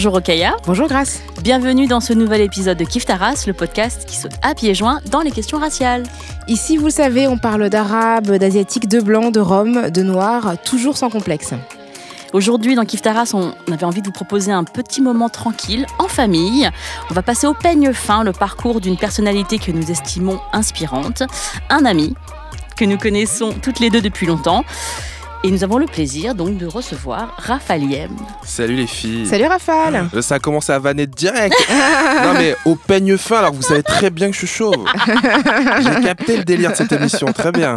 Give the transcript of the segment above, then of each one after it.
Bonjour Okaya. Bonjour Grace. Bienvenue dans ce nouvel épisode de Kif Taras, le podcast qui saute à pieds joints dans les questions raciales. Ici, vous le savez, on parle d'arabe, d'asiatique, de blanc, de rome, de noir, toujours sans complexe. Aujourd'hui, dans Kif Taras, on avait envie de vous proposer un petit moment tranquille, en famille. On va passer au peigne fin le parcours d'une personnalité que nous estimons inspirante, un ami que nous connaissons toutes les deux depuis longtemps. Et nous avons le plaisir donc de recevoir Raphaël Yem. Salut les filles. Salut Raphaël. Euh, Ça a commencé à vanner direct. non mais au peigne fin alors que vous savez très bien que je suis chauve. J'ai capté le délire de cette émission, très bien.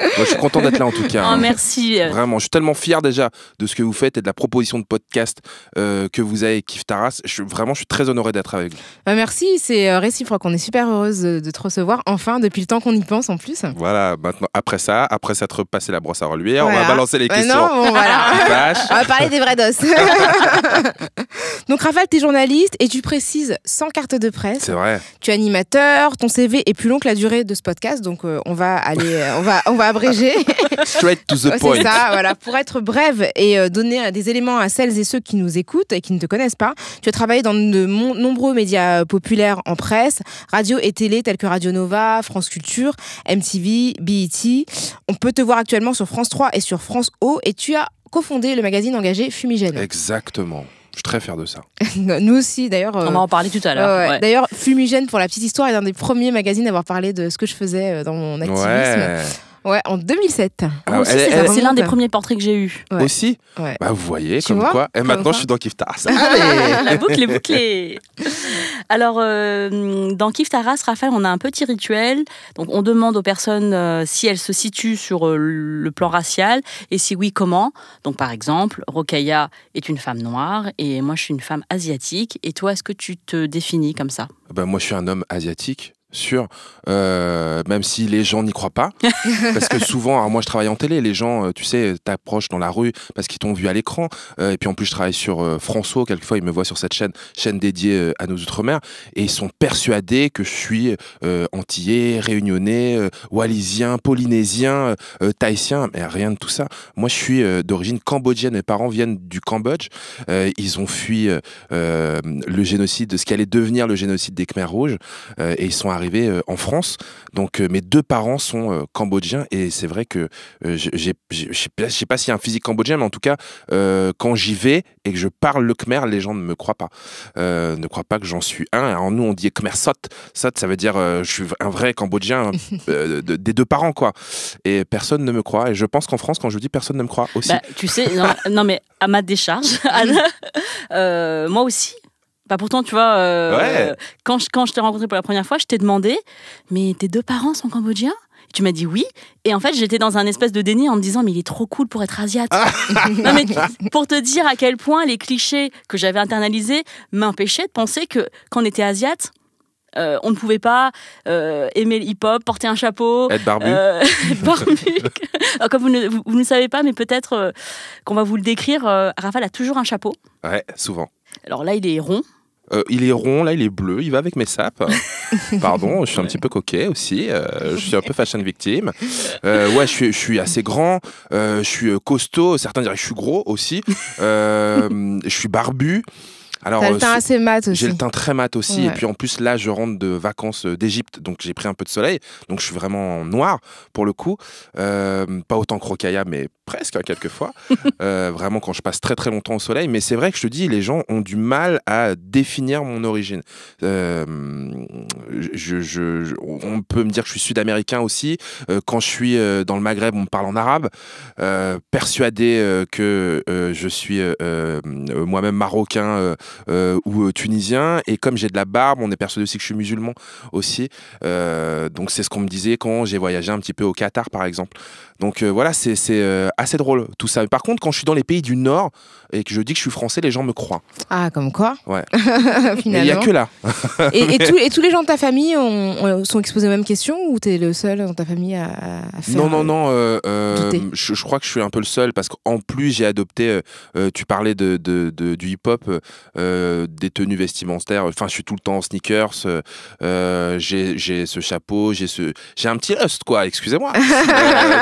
Moi, je suis content d'être là en tout cas. Oh, merci. Vraiment, je suis tellement fier déjà de ce que vous faites et de la proposition de podcast euh, que vous avez Kif Taras. Je, suis- vraiment, je suis très honoré d'être avec vous. Bah, merci, c'est euh, réciproque. On est super heureuse de, de te recevoir, enfin, depuis le temps qu'on y pense en plus. Voilà, maintenant, après ça, après s'être passé la brosse à reluire, on va balancer les Ouais, questions. non, bon, voilà. On va parler des vrais dos. Donc Raphaël, tu es journaliste et tu précises sans carte de presse. C'est vrai. Tu es animateur, ton CV est plus long que la durée de ce podcast, donc euh, on va aller, euh, on va, on va abréger. Straight to the point. C'est ça, voilà. Pour être brève et euh, donner euh, des éléments à celles et ceux qui nous écoutent et qui ne te connaissent pas, tu as travaillé dans de nombreux médias euh, populaires en presse, radio et télé tels que Radio Nova, France Culture, MTV, BET. On peut te voir actuellement sur France 3 et sur France O et tu as cofondé le magazine engagé Fumigène. Exactement. Je suis très fier de ça. Nous aussi, d'ailleurs. On va en parler tout à l'heure. ouais, ouais. ouais. D'ailleurs, Fumigène, pour la petite histoire, est un des premiers magazines à avoir parlé de ce que je faisais dans mon activisme. Ouais. Ouais, en 2007. Ah, Moi aussi, elle- c'est elle- c'est l'un des premiers portraits que j'ai eu. Ouais. Aussi Ouais. Bah vous voyez, Tu comme vois quoi. Et Comme maintenant, quoi. je suis dans Kif Taras. La boucle est bouclée. Alors, euh, dans Kif Taras, Raphaël, on a un petit rituel. Donc, on demande aux personnes euh, si elles se situent sur euh, le plan racial et si oui, comment. Donc, par exemple, Rokaya est une femme noire et moi, je suis une femme asiatique. Et toi, est-ce que tu te définis comme ça? Ben, moi, je suis un homme asiatique, sûr. Euh, même si les gens n'y croient pas. parce que souvent, alors moi, je travaille en télé. Les gens, euh, tu sais, t'approchent dans la rue parce qu'ils t'ont vu à l'écran. Euh, et puis, en plus, je travaille sur euh, François. Quelquefois, ils me voient sur cette chaîne, chaîne dédiée à nos Outre-mer. Et ils sont persuadés que je suis antillais, réunionnais, wallisien, polynésien, tahitien. Mais rien de tout ça. Moi, je suis d'origine cambodgienne. Mes parents viennent du Cambodge. Ils ont fui le génocide, ce qui allait devenir le génocide des Khmers rouges. Et ils sont arrivés euh, en France. Donc euh, mes deux parents sont euh, cambodgiens et c'est vrai que je sais pas, je sais pas s'il y a un physique cambodgien, mais en tout cas quand j'y vais et que je parle le Khmer, les gens ne me croient pas, ne croient pas que j'en suis un. Alors nous on dit Khmer Sot, Sot ça veut dire je suis un vrai cambodgien de- des deux parents quoi. Et personne ne me croit et je pense qu'en France quand je dis personne ne me croit aussi. Bah, Tu sais, non, non, mais à ma décharge, Anne, euh, moi aussi. Bah pourtant, tu vois, euh, Ouais. quand je, quand je t'ai rencontré pour la première fois, je t'ai demandé, mais tes deux parents sont cambodgiens? Et Tu m'as dit oui. Et en fait, j'étais dans un espèce de déni en me disant, mais il est trop cool pour être asiate. non, mais pour te dire à quel point les clichés que j'avais internalisés m'empêchaient de penser que quand on était asiate, euh, on ne pouvait pas euh, aimer le hip-hop, porter un chapeau, Être barbu. euh, être barbu. Alors, Comme vous ne, vous, vous ne savez pas, mais peut-être qu'on va vous le décrire, Raphaël a toujours un chapeau. Ouais, souvent. Alors là, il est rond. Euh, il est rond, là, il est bleu, il va avec mes sapes. Pardon, je suis un petit peu coquet aussi. euh, je suis un peu fashion victime. Euh, ouais, je suis, je suis assez grand, je suis costaud. Certains diraient que je suis gros aussi. Je suis barbu. Alors, T'as le teint assez mat aussi. j'ai le teint très mat aussi. Ouais. Et puis en plus, là, je rentre de vacances d'Égypte. Donc j'ai pris un peu de soleil. Donc je suis vraiment noir pour le coup. Euh, pas autant que Rokaya, mais presque hein, quelquefois. Euh, vraiment quand je passe très très longtemps au soleil. Mais c'est vrai que je te dis, les gens ont du mal à définir mon origine. Euh, je, on peut me dire que je suis sud-américain aussi. Euh, quand je suis dans le Maghreb, on me parle en arabe. Persuadé que je suis moi-même marocain ou tunisien. Et comme j'ai de la barbe, on est persuadé aussi que je suis musulman aussi. Donc c'est ce qu'on me disait quand j'ai voyagé un petit peu au Qatar, par exemple. Donc voilà, c'est assez drôle tout ça. Par contre, quand je suis dans les pays du Nord et que je dis que je suis français, les gens me croient. Ah, comme quoi Ouais. Mais il n'y a Finalement. que là. et, et tous, et tous les gens de ta famille ont- ont- sont exposés aux mêmes questions ou t'es le seul dans ta famille à, à faire Non, non, non. euh, euh, je, je crois que je suis un peu le seul parce qu'en plus, j'ai adopté. euh, tu parlais de, de- de- du hip-hop, des tenues vestimentaires. Enfin, je suis tout le temps en sneakers. j'ai ce chapeau. J'ai ce, un petit lust, quoi. Excusez-moi.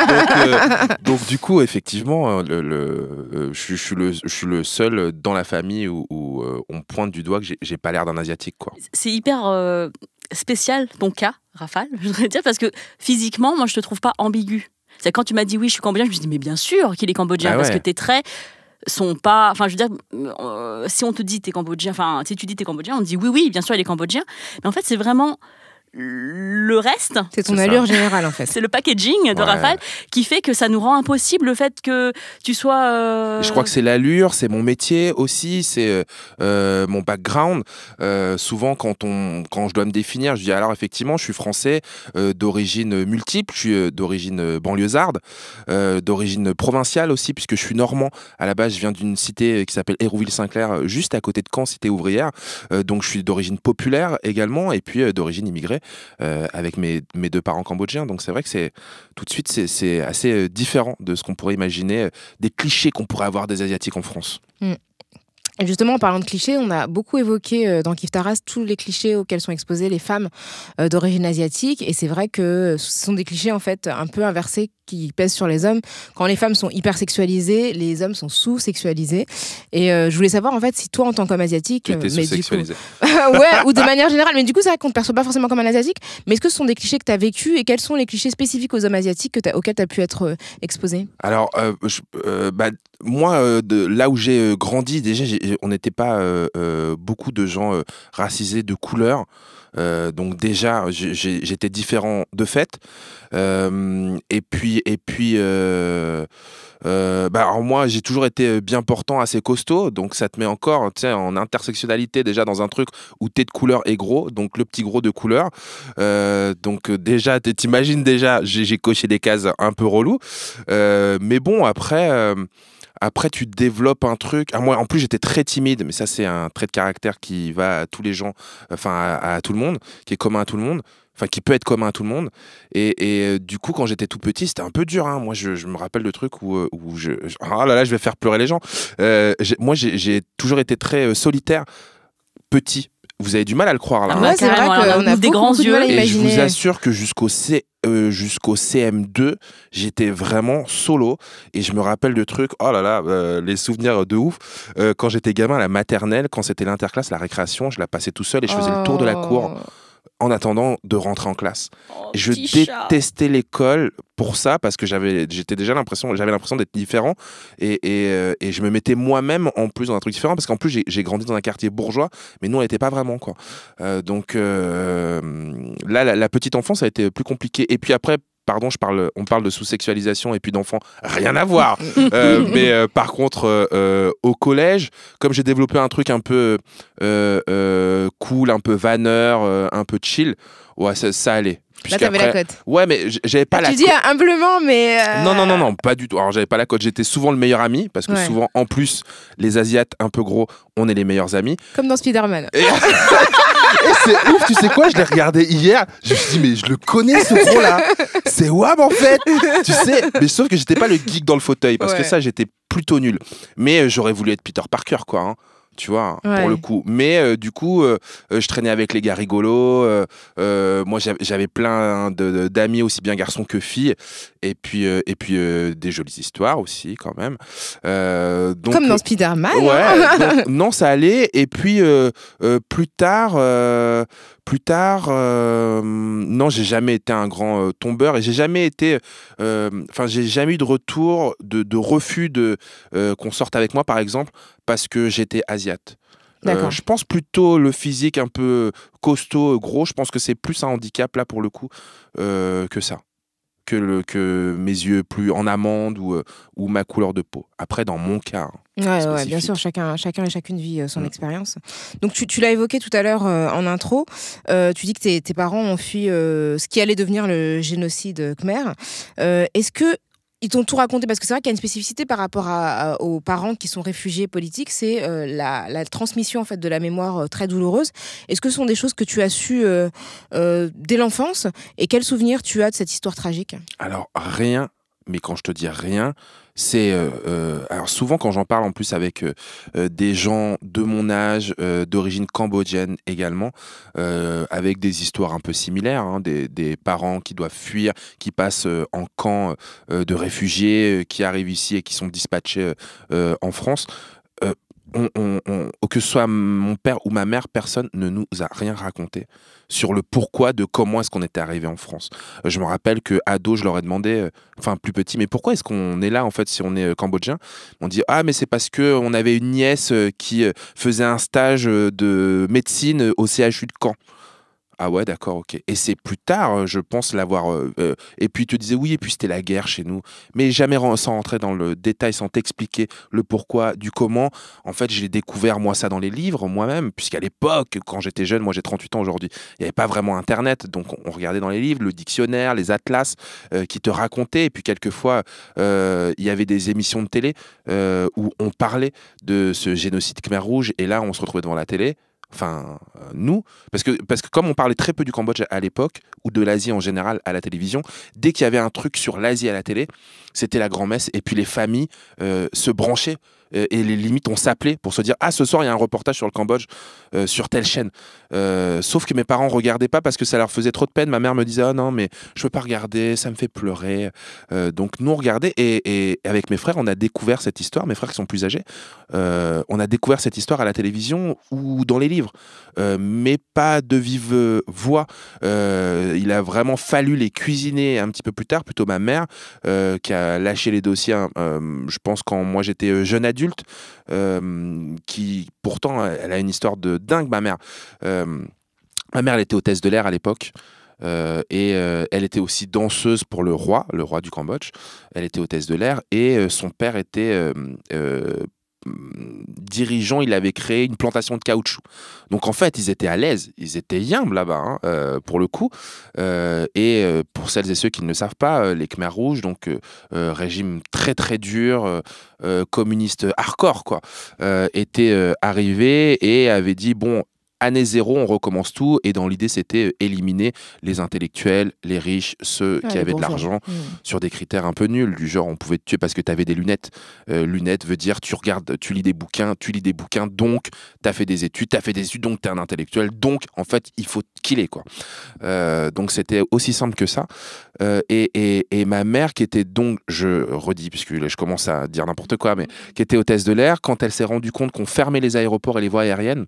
Donc, donc, du coup, effectivement, le, le, je, je, suis le, je suis le seul dans la famille où, où on pointe du doigt que j'ai pas l'air d'un asiatique. quoi. C'est hyper euh, spécial ton cas, Rafale, je voudrais dire, parce que physiquement, moi, je te trouve pas ambigu. C'est quand tu m'as dit oui, je suis cambodgien, je me suis dit mais bien sûr qu'il est cambodgien, Ah parce que tes traits sont pas. Enfin, je veux dire, euh, si on te dit t'es cambodgien, enfin, si tu dis t'es cambodgien, on te dit oui, oui, bien sûr, il est cambodgien. Mais en fait, c'est vraiment le reste. C'est ton ça. allure générale en fait. C'est le packaging de Ouais. Rafale qui fait que ça nous rend impossible le fait que tu sois. euh, Je crois que c'est l'allure, c'est mon métier aussi, c'est euh, euh, mon background. Euh, souvent, quand, on, quand je dois me définir, je dis alors effectivement, je suis français euh, d'origine multiple, je suis euh, d'origine banlieusarde, euh, d'origine provinciale aussi, puisque je suis normand. À la base, je viens d'une cité qui s'appelle Hérouville-Saint-Clair, juste à côté de Caen, cité ouvrière. Euh, donc, je suis d'origine populaire également, et puis euh, d'origine immigrée, euh, avec mes, deux parents cambodgiens. Donc, c'est vrai que c'est tout de suite, c'est- assez euh, différent de ce qu'on pourrait imaginer, euh, des clichés qu'on pourrait avoir des Asiatiques en France. Et justement, en parlant de clichés, on a beaucoup évoqué euh, dans Kif Taras tous les clichés auxquels sont exposées les femmes d'origine asiatique. Et c'est vrai que ce sont des clichés en fait un peu inversés qui pèsent sur les hommes. Quand les femmes sont hyper sexualisées, les hommes sont sous-sexualisés. Et euh, je voulais savoir en fait si toi, en tant qu'homme asiatique, Qui étaient mais du coup- sous-sexualisés. ouais, ou de manière générale. Mais du coup, c'est vrai qu'on ne te perçoit pas forcément comme un asiatique. Mais est-ce que ce sont des clichés que tu as vécu et quels sont les clichés spécifiques aux hommes asiatiques que auxquels tu as pu être euh, exposé Alors, euh, je- euh, bah, moi, euh, de là où j'ai euh, grandi, déjà, on n'était pas euh, euh, beaucoup de gens euh, racisés de couleur. Euh, donc déjà, j'étais différent de fait. Euh, et puis, et puis, euh, euh, bah, alors moi, j'ai toujours été bien portant, assez costaud. Donc ça te met encore, en intersectionnalité déjà dans un truc où t'es de couleur et gros. Donc le petit gros de couleur. Euh, donc euh, déjà, t'imagines déjà, j'ai coché des cases un peu relou. Euh, mais bon, après. euh, après, tu développes un truc. Ah, moi, en plus, j'étais très timide, mais ça, c'est un trait de caractère qui va à tous les gens, enfin, à tout le monde, qui est commun à tout le monde, enfin, qui peut être commun à tout le monde. Et, et, euh, du coup, quand j'étais tout petit, c'était un peu dur. hein. Moi, je, je me rappelle de trucs où, euh, où je. je- Ah là là, je vais faire pleurer les gens. Euh, moi, j'ai toujours été très solitaire, petit. Vous avez du mal à le croire, là. Ah hein. c'est vrai qu'on a des grands yeux. Et je vous assure que jusqu'au C- euh, jusqu'au CM2, j'étais vraiment solo. Et je me rappelle de trucs, oh là là, euh, les souvenirs de ouf. Euh, quand j'étais gamin à la maternelle, quand c'était l'interclasse, la récréation, je la passais tout seul et je faisais le tour de la cour Oh. En attendant de rentrer en classe. Oh, je détestais l'école pour ça parce que j'avais j'étais déjà l'impression j'avais l'impression d'être différent. Et, et, euh, et je me mettais moi-même en plus dans un truc différent parce qu'en plus j'ai- j'ai grandi dans un quartier bourgeois mais nous on n'était pas vraiment quoi. Euh, donc euh, là la, la petite enfance a été plus compliquée. Et puis après Pardon, je parle, on parle de sous-sexualisation et puis d'enfants, rien à voir. Euh, mais euh, par contre, euh, au collège, comme j'ai développé un truc un peu cool, un peu vanneur, un peu chill, ouais, ça, ça allait. Là, t'avais la cote. Ouais, mais j'avais pas Ah, la tu dis cote. humblement, mais. euh, Non, non, non, non, pas du tout. Alors, j'avais pas la cote. J'étais souvent le meilleur ami parce que Ouais. souvent, en plus, les Asiates un peu gros, on est les meilleurs amis. Comme dans Spider-Man. Et, Et c'est ouf, tu sais quoi Je l'ai regardé hier. Je me suis dit, mais je le connais ce gros-là. C'est Wab en fait. Tu sais, mais sauf que j'étais pas le geek dans le fauteuil parce Ouais. que ça, j'étais plutôt nul. Mais euh, j'aurais voulu être Peter Parker, quoi. hein. Tu vois, Ouais. pour le coup. Mais euh, du coup, euh, euh, je traînais avec les gars rigolos. euh, moi, j'avais- plein d'amis, aussi bien garçons que filles. Et puis, et puis des jolies histoires aussi, quand même. Donc, Comme dans Spider-Man. hein. Ouais, donc, non, ça allait. Et puis plus tard, plus tard, euh, non, j'ai jamais été un grand euh, tombeur et j'ai jamais été, euh, enfin, j'ai jamais eu de retour, de, de refus de qu'on sorte avec moi, par exemple, parce que j'étais asiate. Euh, je pense plutôt le physique un peu costaud, gros. Je pense que c'est plus un handicap là pour le coup euh, que ça. Que, le, que mes yeux plus en amande ou, euh, ou ma couleur de peau. Après, dans mon cas, hein, Ouais, ouais, bien sûr, chacun, chacun et chacune vit euh, son Mm. expérience. Donc, tu, tu l'as évoqué tout à l'heure euh, en intro. Euh, tu dis que tes, tes parents ont fui euh, ce qui allait devenir le génocide khmer. Est-ce que ils t'ont tout raconté parce que c'est vrai qu'il y a une spécificité par rapport aux parents qui sont réfugiés politiques, c'est euh, la, transmission en fait de la mémoire euh, très douloureuse. Est-ce que ce sont des choses que tu as su euh, dès l'enfance et quels souvenirs tu as de cette histoire tragique? Alors, rien, mais quand je te dis rien, c'est euh, euh, alors souvent quand j'en parle en plus avec euh, des gens de mon âge, d'origine cambodgienne également, avec des histoires un peu similaires, hein, des, parents qui doivent fuir, qui passent en camp de réfugiés, qui arrivent ici et qui sont dispatchés en France. On- que ce soit mon père ou ma mère, personne ne nous a rien raconté sur le pourquoi de comment est-ce qu'on était arrivé en France. Euh, Je me rappelle que ado, je leur ai demandé, euh, enfin plus petit, mais pourquoi est-ce qu'on est là en fait si on est euh, cambodgien? On dit ah mais c'est parce que on avait une nièce qui faisait un stage de médecine au CHU de Caen. Ah ouais, d'accord, ok. Et c'est plus tard, euh, je pense l'avoir. euh, euh, et puis il te disait oui, et puis c'était la guerre chez nous. Mais jamais sans rentrer dans le détail, sans t'expliquer le pourquoi, du comment. En fait, j'ai découvert moi ça dans les livres moi-même, puisqu'à l'époque, quand j'étais jeune, moi j'ai 38 ans aujourd'hui, il n'y avait pas vraiment Internet, donc on, regardait dans les livres, le dictionnaire, les atlas qui te racontaient. Et puis quelquefois, il y avait des émissions de télé où on parlait de ce génocide Khmer Rouge, et là on se retrouvait devant la télé. Enfin, euh, nous, parce que, parce que comme on parlait très peu du Cambodge à l'époque, ou de l'Asie en général à la télévision, dès qu'il y avait un truc sur l'Asie à la télé, c'était la grand-messe, et puis les familles euh, se branchaient, et les limites, on s'appelait pour se dire Ah, ce soir, il y a un reportage sur le Cambodge, euh, sur telle chaîne. Euh, sauf que mes parents regardaient pas parce que ça leur faisait trop de peine. Ma mère me disait Ah non, mais je veux pas regarder, ça me fait pleurer. Euh, donc nous, on regardait, et, avec mes frères, on a découvert cette histoire, mes frères qui sont plus âgés, euh, on a découvert cette histoire à la télévision ou dans les livres, euh, mais pas de vive voix. Euh, il a vraiment fallu les cuisiner un petit peu plus tard, plutôt ma mère, euh, qui a lâché les dossiers, hein, euh, je pense, quand moi j'étais euh, jeune adulte, euh, qui pourtant, elle a une histoire de dingue, ma mère. Euh, ma mère, elle était hôtesse de l'air à l'époque. Euh, et elle était aussi danseuse pour le roi, le roi du Cambodge. Elle était hôtesse de l'air et son père était dirigeant, il avait créé une plantation de caoutchouc. Donc en fait, ils étaient à l'aise, ils étaient yimbles là-bas, hein, euh, pour le coup. Euh, et euh, pour celles et ceux qui ne le savent pas, euh, les Khmers rouges, donc euh, euh, régime très très dur, euh, euh, communiste hardcore, quoi, euh, étaient euh, arrivés et avaient dit bon. Année zéro, on recommence tout. Et dans l'idée, c'était euh, éliminer les intellectuels, les riches, ceux qui avaient de l'argent, Mm. sur des critères un peu nuls, du genre on pouvait te tuer parce que tu avais des lunettes. Euh, lunettes veut dire tu regardes, tu lis des bouquins, tu lis des bouquins, donc tu as fait des études, tu as fait des études, donc tu es un intellectuel, donc en fait il faut te killer. Quoi. Euh, donc c'était aussi simple que ça. Euh, et, et- et ma mère qui était donc, je redis, puisque je commence à dire n'importe quoi, mais qui était hôtesse de l'air, quand elle s'est rendue compte qu'on fermait les aéroports et les voies aériennes,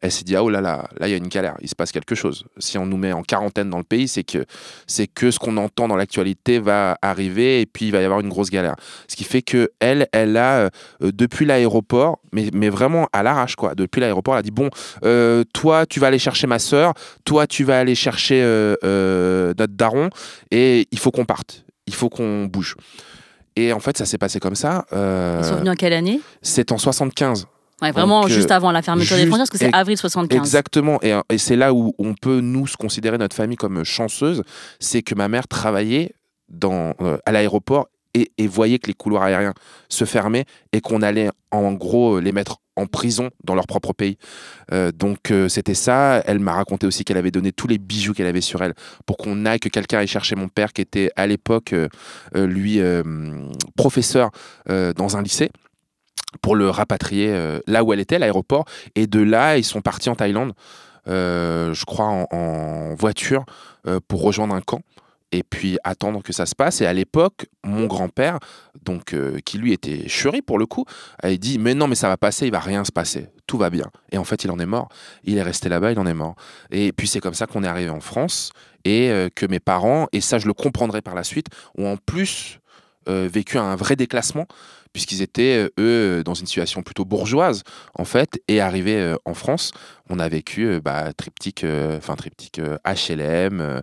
elle s'est dit ah oh là là, là il y a une galère, il se passe quelque chose. Si on nous met en quarantaine dans le pays, c'est que c'est que ce qu'on entend dans l'actualité va arriver et puis il va y avoir une grosse galère. Ce qui fait que elle, elle a euh, depuis l'aéroport, mais, mais vraiment à l'arrache quoi. Depuis l'aéroport, elle a dit bon, euh, toi tu vas aller chercher ma sœur, toi tu vas aller chercher euh, euh, notre daron et il faut qu'on parte, il faut qu'on bouge. Et en fait, ça s'est passé comme ça. euh, Ils sont venus en quelle année? c'est en 75. Ouais, Vraiment Donc, euh, juste avant la fermeture des juste- frontières, parce que c'est avril 75. Exactement. Et, et c'est là où on peut, nous, considérer notre famille comme chanceuse. C'est que ma mère travaillait dans, euh, à l'aéroport et, et voyait que les couloirs aériens se fermaient et qu'on allait, en gros, les mettre en prison dans leur propre pays. Euh, donc, euh, c'était ça. Elle m'a raconté aussi qu'elle avait donné tous les bijoux qu'elle avait sur elle pour qu'on aille, que quelqu'un aille chercher mon père qui était à l'époque, euh, euh, lui, euh, professeur euh, dans un lycée pour le rapatrier euh, là où elle était, l'aéroport. Et de là, ils sont partis en Thaïlande, euh, je crois, en, voiture euh, pour rejoindre un camp. Et puis attendre que ça se passe. Et à l'époque, mon grand-père, donc qui lui était chéri pour le coup, avait dit mais non mais ça va passer, il va rien se passer, tout va bien. Et en fait, il en est mort. Il est resté là-bas, il en est mort. Et puis c'est comme ça qu'on est arrivé en France et que mes parents, et ça je le comprendrai par la suite, ont en plus vécu un vrai déclassement puisqu'ils étaient, euh, eux, dans une situation plutôt bourgeoise, en fait, et arrivés euh, en France, on a vécu euh, bah, triptyque, euh, enfin triptyque euh, HLM,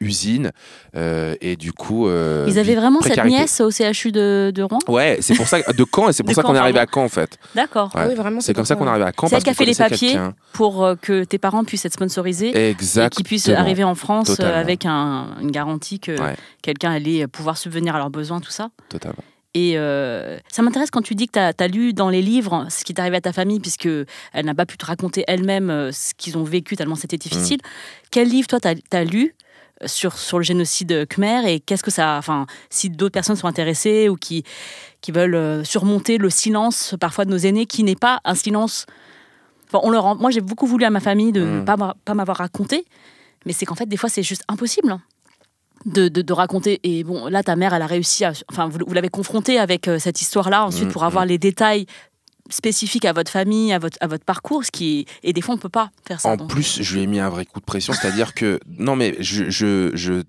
usine, euh, et du coup... euh, Ils avaient vraiment cette précarité. nièce au CHU de, de Rouen? Ouais, c'est pour ça, de Caen, et c'est pour De ça qu'on est arrivé à. Caen, en fait. D'accord. Ouais. Ah oui, vraiment, C'est comme ça qu'on est arrivé à Caen. C'est elle qui a fait les papiers pour que tes parents puissent être sponsorisés et Exactement. qu'ils puissent arriver en France Totalement. avec un- une garantie que Ouais. quelqu'un allait pouvoir subvenir à leurs besoins, tout ça? Totalement. Et euh, ça m'intéresse quand tu dis que tu as, lu dans les livres ce qui est arrivé à ta famille, puisque elle n'a pas pu te raconter elle-même euh, ce qu'ils ont vécu tellement c'était difficile. Mm. Quel livre, toi, tu as, lu sur, sur le génocide khmer et qu'est-ce que ça. Enfin, si d'autres personnes sont intéressées ou qui, qui veulent euh, surmonter le silence parfois de nos aînés, qui n'est pas un silence? Enfin, on leur Moi, j'ai beaucoup voulu à ma famille de ne Mm. pas, m'a- pas m'avoir raconté, mais c'est qu'en fait, des fois, c'est juste impossible. De, de, de raconter. Et bon là ta mère elle a réussi à enfin vous, vous l'avez confrontée avec euh, cette histoire là ensuite Mm, pour avoir les détails spécifiques à votre famille à votre à votre parcours ce qui et des fois on peut pas faire ça En donc. plus, je lui ai mis un vrai coup de pression, c'est-à-dire que non, mais je je je euh,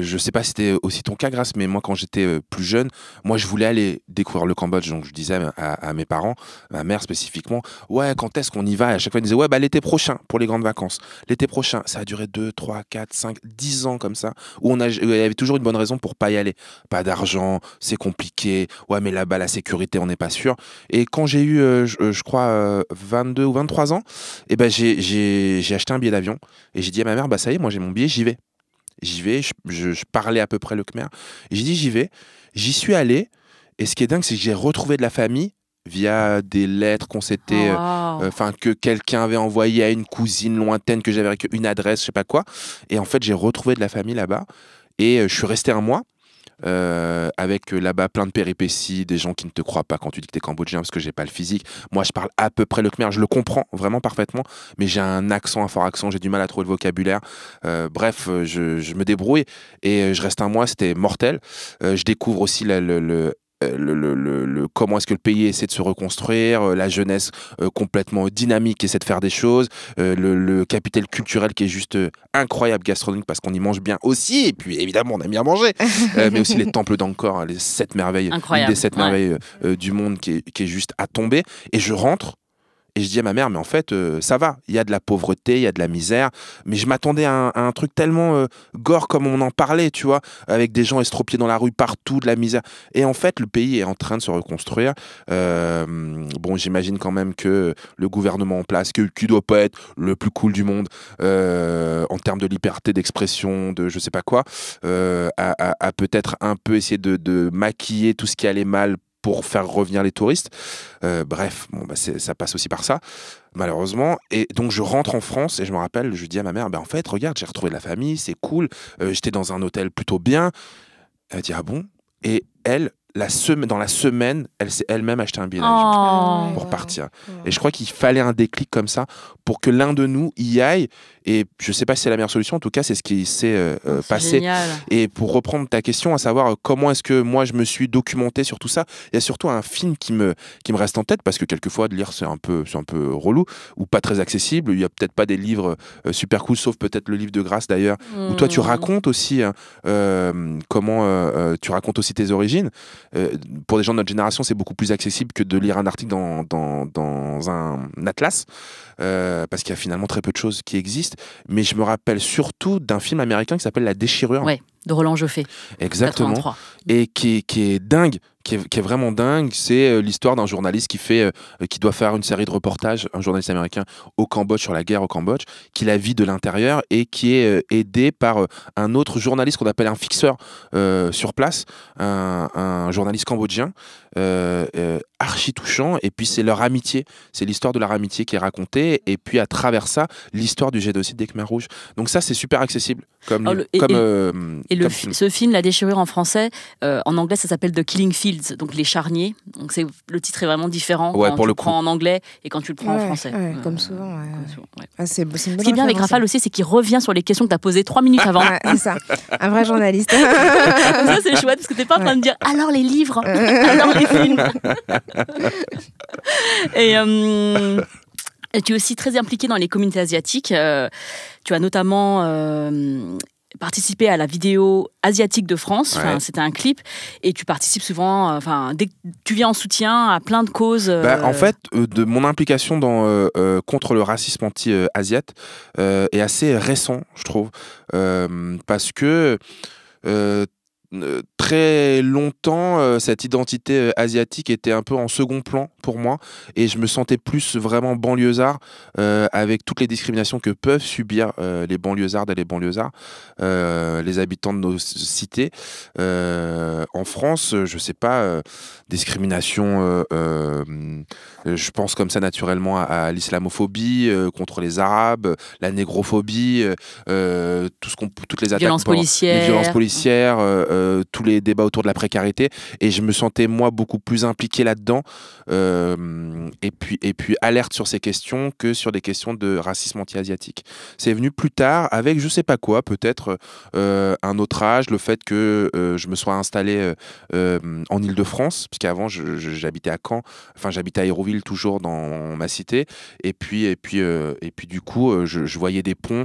je sais pas si c'était aussi ton cas, Grâce, mais moi quand j'étais euh, plus jeune, moi je voulais aller découvrir le Cambodge, donc je disais à, à- à mes parents, ma mère spécifiquement, ouais, quand est-ce qu'on y va? Et à chaque fois ils disaient ouais, bah l'été prochain pour les grandes vacances. L'été prochain, ça a duré 2, 3, 4, 5, 10 ans comme ça, où on a, il y avait toujours une bonne raison pour pas y aller. Pas d'argent, c'est compliqué. Ouais, mais là-bas la sécurité, on n'est pas sûr. Et quand j'ai eu, euh, je, euh, je crois, euh, 22 ou 23 ans, et ben j'ai- acheté un billet d'avion et j'ai dit à ma mère, bah ça y est, moi j'ai mon billet, j'y vais. J'y vais, je, je- je parlais à peu près le Khmer. J'ai dit, j'y vais. J'y suis allé. Et ce qui est dingue, c'est que j'ai retrouvé de la famille via des lettres qu'on s'était. euh, Oh, wow. Enfin, que quelqu'un avait envoyé à une cousine lointaine, que j'avais avec une adresse, je sais pas quoi. Et en fait, j'ai retrouvé de la famille là-bas. Et euh, je suis resté un mois. Euh, avec euh, là-bas plein de péripéties, des gens qui ne te croient pas quand tu dis que tu es cambodgien parce que j'ai pas le physique. Moi, je parle à peu près le khmer, je le comprends vraiment parfaitement, mais j'ai un accent, un fort accent, j'ai du mal à trouver le vocabulaire. Euh, bref, euh, je, je me débrouille et euh, je reste un mois, c'était mortel. Euh, je découvre aussi le, le- le, le- le- le- comment est-ce que le pays essaie de se reconstruire, euh, la jeunesse euh, complètement dynamique qui essaie de faire des choses, euh, le, capital culturel qui est juste euh, incroyable gastronomique parce qu'on y mange bien aussi, et puis évidemment on aime bien manger, Euh, mais aussi les temples d'Angkor, hein, les sept merveilles, une des sept ouais. merveilles euh, euh, du monde qui est, qui est juste à tomber. Et je rentre et je dis à ma mère, mais en fait, euh, ça va, il y a de la pauvreté, il y a de la misère, mais je m'attendais à, un- truc tellement euh, gore comme on en parlait, tu vois, avec des gens estropiés dans la rue partout, de la misère. Et en fait, le pays est en train de se reconstruire. Euh, bon, j'imagine quand même que le gouvernement en place, que, qui doit pas être le plus cool du monde en termes de liberté d'expression, de je sais pas quoi, a, peut-être un peu essayé de maquiller tout ce qui allait mal pour faire revenir les touristes. Euh, bref, bon, bah, ça passe aussi par ça, malheureusement. Et donc je rentre en France et je me rappelle, je dis à ma mère, ben en fait, regarde, j'ai retrouvé de la famille, c'est cool. Euh, J'étais dans un hôtel plutôt bien. Elle dit ah bon? Et elle, la semaine, dans la semaine, elle s'est elle-même acheté un billet Oh. pour partir. Et je crois qu'il fallait un déclic comme ça pour que l'un de nous y aille. Et je sais pas si c'est la meilleure solution. En tout cas, c'est ce qui s'est euh, euh, passé. génial. Et pour reprendre ta question, à savoir euh, comment est-ce que moi je me suis documenté sur tout ça, il y a surtout un film qui me, qui me reste en tête parce que quelquefois de lire c'est un peu, c'est un peu relou ou pas très accessible. Il y a peut-être pas des livres euh, super cool, sauf peut-être le livre de Grâce d'ailleurs, où toi tu Mm. racontes aussi hein, euh, comment tu racontes aussi tes origines. Euh, pour des gens de notre génération, c'est beaucoup plus accessible que de lire un article dans, dans, dans un atlas. euh, parce qu'il y a finalement très peu de choses qui existent. Mais je me rappelle surtout d'un film américain qui s'appelle La Déchirure. Ouais, de Roland Joffé. Exactement 83. et qui qui est dingue, qui est, vraiment dingue. C'est euh, l'histoire d'un journaliste qui fait, euh, qui doit faire une série de reportages, un journaliste américain au Cambodge sur la guerre au Cambodge, qui la vit de l'intérieur et qui est euh, aidé par un autre journaliste qu'on appelle un fixeur sur place, un, journaliste cambodgien, archi touchant. Et puis c'est leur amitié, c'est l'histoire de leur amitié qui est racontée. Et puis à travers ça, l'histoire du génocide des Khmer rouges. Donc ça c'est super accessible comme Oh, le- et- comme, et- euh, Et le comme fi- film. ce film, La déchirure en français, euh, en anglais, ça s'appelle The Killing Fields, donc les charniers. Donc c'est le titre est vraiment différent Ouais, quand pour tu le le prends en anglais et quand tu le prends en français. ouais, Euh, comme souvent. ouais. comme souvent, ouais. Ah, c'est c'est une bonne Ce qui est bien avec Rafale aussi, c'est qu'il revient sur les questions que tu as posées trois minutes avant. C'est ça. Un vrai journaliste. Ça, c'est chouette parce que t'es pas en train de dire alors les livres, alors les films. et, euh, et tu es aussi très impliqué dans les communautés asiatiques. Euh, tu as notamment euh, participé à la vidéo asiatique de France. Enfin. C'était un clip et tu participes souvent. Enfin, dès que tu viens en soutien à plein de causes. euh, Bah, en fait, de mon implication dans, contre le racisme anti-asiate est assez récent, je trouve. Parce que euh, très longtemps, euh, cette identité euh, asiatique était un peu en second plan pour moi et je me sentais plus vraiment banlieusard avec toutes les discriminations que peuvent subir les banlieusardes et les banlieusards, les habitants de nos cités. En France, je sais pas, discrimination, je pense comme ça naturellement à, à l'islamophobie contre les Arabes, la négrophobie, tout ce qu'on, toutes les attaques, Violences policières. les violences policières, euh, tous les débats autour de la précarité, et je me sentais moi beaucoup plus impliqué là-dedans, euh, et puis et puis alerte sur ces questions que sur des questions de racisme anti-asiatique. C'est venu plus tard avec je sais pas quoi, peut-être euh, un autre âge, le fait que je me sois installé en Île-de-France, puisqu'avant j'habitais à Caen, enfin j'habitais à Hérouville toujours dans ma cité, et puis et puis et puis du coup je, je voyais des ponts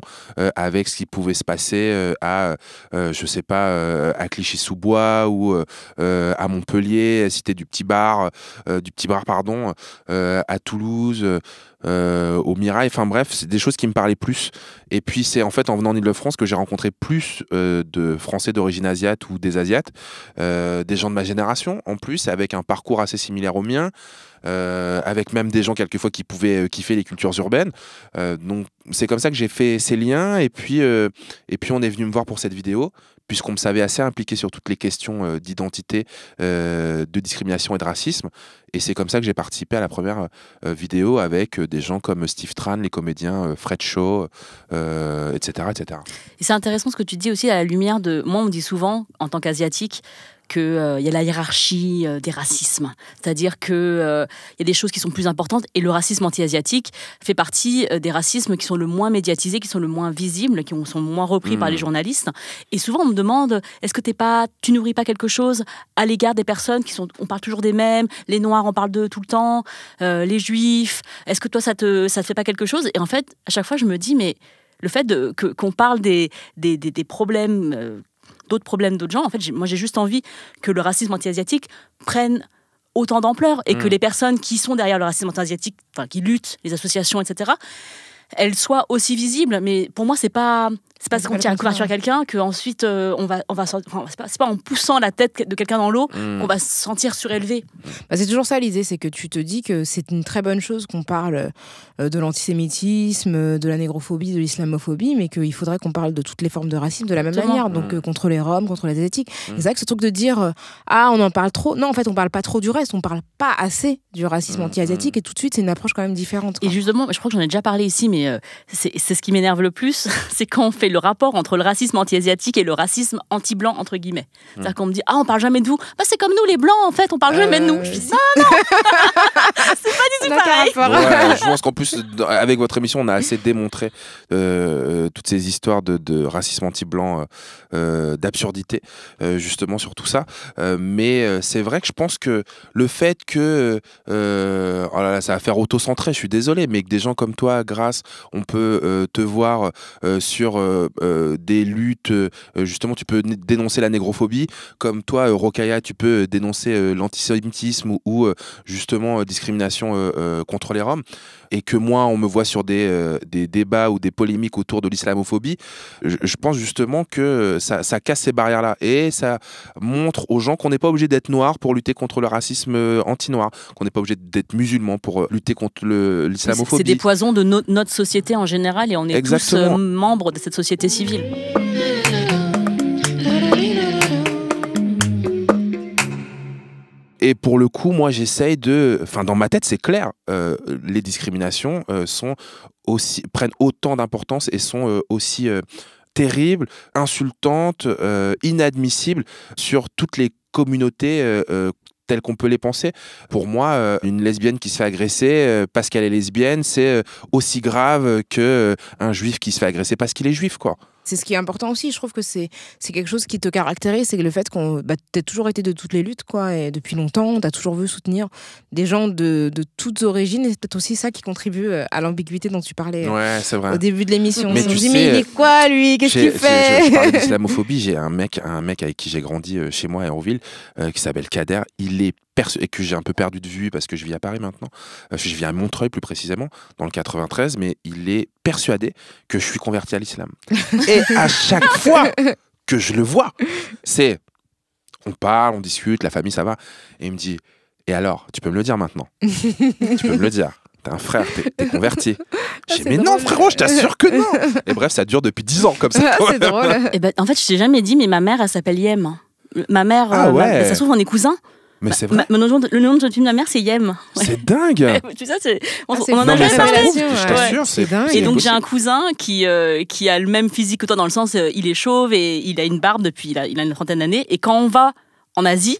avec ce qui pouvait se passer à je sais pas à Clichy-sous-Bois ou euh, à Montpellier, cité du Petit Bar, euh, du Petit Bar pardon, euh, à Toulouse. au Mirail, enfin bref, c'est des choses qui me parlaient plus. Et puis c'est en fait en venant en Ile-de-France que j'ai rencontré plus de Français d'origine asiate ou des Asiates, des gens de ma génération en plus, avec un parcours assez similaire au mien, avec même des gens quelquefois qui pouvaient euh, kiffer les cultures urbaines. Euh, donc c'est comme ça que j'ai fait ces liens et puis, euh, et puis on est venu me voir pour cette vidéo puisqu'on me savait assez impliqué sur toutes les questions euh, d'identité, euh, de discrimination et de racisme. Et c'est comme ça que j'ai participé à la première euh, vidéo avec euh, des gens comme Steve Tran, les comédiens euh, Fred Shaw, euh, etc., etc. Et c'est intéressant ce que tu dis aussi à la lumière de. Moi, on me dit souvent, en tant qu'asiatique, qu'il y a la hiérarchie euh, des racismes. C'est-à-dire qu'il y a des choses qui sont plus importantes et le racisme anti-asiatique fait partie euh, des racismes qui sont le moins médiatisés, qui sont le moins visibles, qui ont- sont moins repris par les journalistes. Et souvent, on me demande est-ce que t'es pas, tu nourris pas quelque chose à l'égard des personnes qui sont. On parle toujours des mêmes, les Noirs, on parle d'eux tout le temps, euh, les Juifs. Est-ce que toi, ça te, ça te fait pas quelque chose? Et en fait, à chaque fois, je me dis mais le fait qu'on parle des, des, des- des problèmes, euh, d'autres problèmes d'autres gens, en fait, moi j'ai juste envie que le racisme anti-asiatique prenne autant d'ampleur et que Mm. les personnes qui sont derrière le racisme anti-asiatique, enfin qui luttent, les associations, etc., elles soient aussi visibles. Mais pour moi, c'est pas c'est parce qu'on tient un couverture à quelqu'un qu'ensuite euh, on va on va sortir- enfin, c'est pas, c'est pas en poussant la tête de quelqu'un dans l'eau Mm. qu'on va se sentir surélevé. Bah, c'est toujours ça l'idée, c'est que tu te dis que c'est une très bonne chose qu'on parle euh, de l'antisémitisme, de la négrophobie, de l'islamophobie, mais qu'il faudrait qu'on parle de toutes les formes de racisme de la même Exactement. manière, donc Mm. euh, contre les Roms, contre les Asiatiques. Mm. Et C'est vrai que ce truc de dire euh, ah on en parle trop, non en fait on parle pas trop du reste, on parle pas assez du racisme Mm, anti-asiatique et tout de suite c'est une approche quand même différente. quoi. Et justement, je crois que j'en ai déjà parlé ici, mais euh, c'est c'est ce qui m'énerve le plus, c'est quand on fait le rapport entre le racisme anti-asiatique et le racisme anti-blanc, entre guillemets. C'est-à-dire qu'on me dit, ah, on parle jamais de vous. Bah, c'est comme nous, les blancs, en fait, on parle jamais de nous. Euh, Je dis, ah, Ça n'a aucun pareil. rapport. Ouais, je pense qu'en plus, avec votre émission, on a assez démontré euh, toutes ces histoires de, de racisme anti-blanc, euh, euh, d'absurdité, euh, justement sur tout ça. Euh, mais euh, c'est vrai que je pense que le fait que, euh, oh là là, ça va faire auto-centré, je suis désolé, mais que des gens comme toi, grâce, on peut euh, te voir euh, sur euh, des luttes, justement, tu peux dénoncer la négrophobie, comme toi, Rokaya, tu peux dénoncer l'antisémitisme ou, justement discrimination contre les Roms, et que moi, on me voit sur des, des débats ou des polémiques autour de l'islamophobie, je, pense justement que ça, casse ces barrières-là. Et ça montre aux gens qu'on n'est pas obligé d'être noir pour lutter contre le racisme anti-noir, qu'on n'est pas obligé d'être musulman pour lutter contre le- C'est l'islamophobie. des poisons de no- notre société en général et on est Exactement. tous euh, membres de cette société civile. Et pour le coup, moi, j'essaye de. Enfin, dans ma tête, c'est clair. euh, les discriminations euh, sont aussi prennent autant d'importance et sont euh, aussi terribles, insultantes, inadmissibles sur toutes les communautés. Qu'on peut les penser. Pour moi, euh, une lesbienne qui se fait agresser euh, parce qu'elle est lesbienne, c'est euh, aussi grave que euh, un juif qui se fait agresser parce qu'il est juif, quoi. C'est ce qui est important aussi. Je trouve que c'est c'est quelque chose qui te caractérise, c'est le fait qu'on bah, t'as toujours été de toutes les luttes quoi, et depuis longtemps, t'as toujours vu soutenir des gens de, de toutes origines. Et c'est peut-être aussi ça qui contribue euh, à l'ambiguïté dont tu parlais euh, Ouais, c'est vrai. au début de l'émission. Mais tu dit sais, mais il est quoi lui? Qu'est-ce qu'il j'ai- Je, je fait? d'islamophobie. J'ai un mec, un mec avec qui j'ai grandi euh, chez moi à Hérouville, euh, qui s'appelle Kader. Il est et que j'ai un peu perdu de vue parce que je vis à Paris maintenant. Euh, je vis à Montreuil plus précisément, dans le 93, mais il est persuadé que je suis converti à l'islam. et à chaque fois que je le vois, c'est On parle, on discute, la famille, ça va. Et il me dit, et alors, tu peux me le dire maintenant? Tu peux me le dire. T'es un frère, t'es- converti. J'ai dit, c'est mais non, frérot, je t'assure que non. Et bref, ça dure depuis 10 ans comme ça. Ah, c'est drôle. Et ben, en fait, je t'ai jamais dit, mais ma mère, elle s'appelle Yem. Ma mère, Ah euh, ma- ouais. ça se trouve, on est cousins. Mais c'est Ma- vrai, mon nom de- le nom de fille de ma mère, c'est Yem. Ouais. c'est dingue. tu sais, c'est- on, Ah, c'est on en a jamais parlé. je Ouais. t'assure, C'est dingue. Et donc j'ai un cousin qui euh, qui a le même physique que toi dans le sens euh, il est chauve et il a une barbe depuis il a, il a une trentaine d'années et quand on va en Asie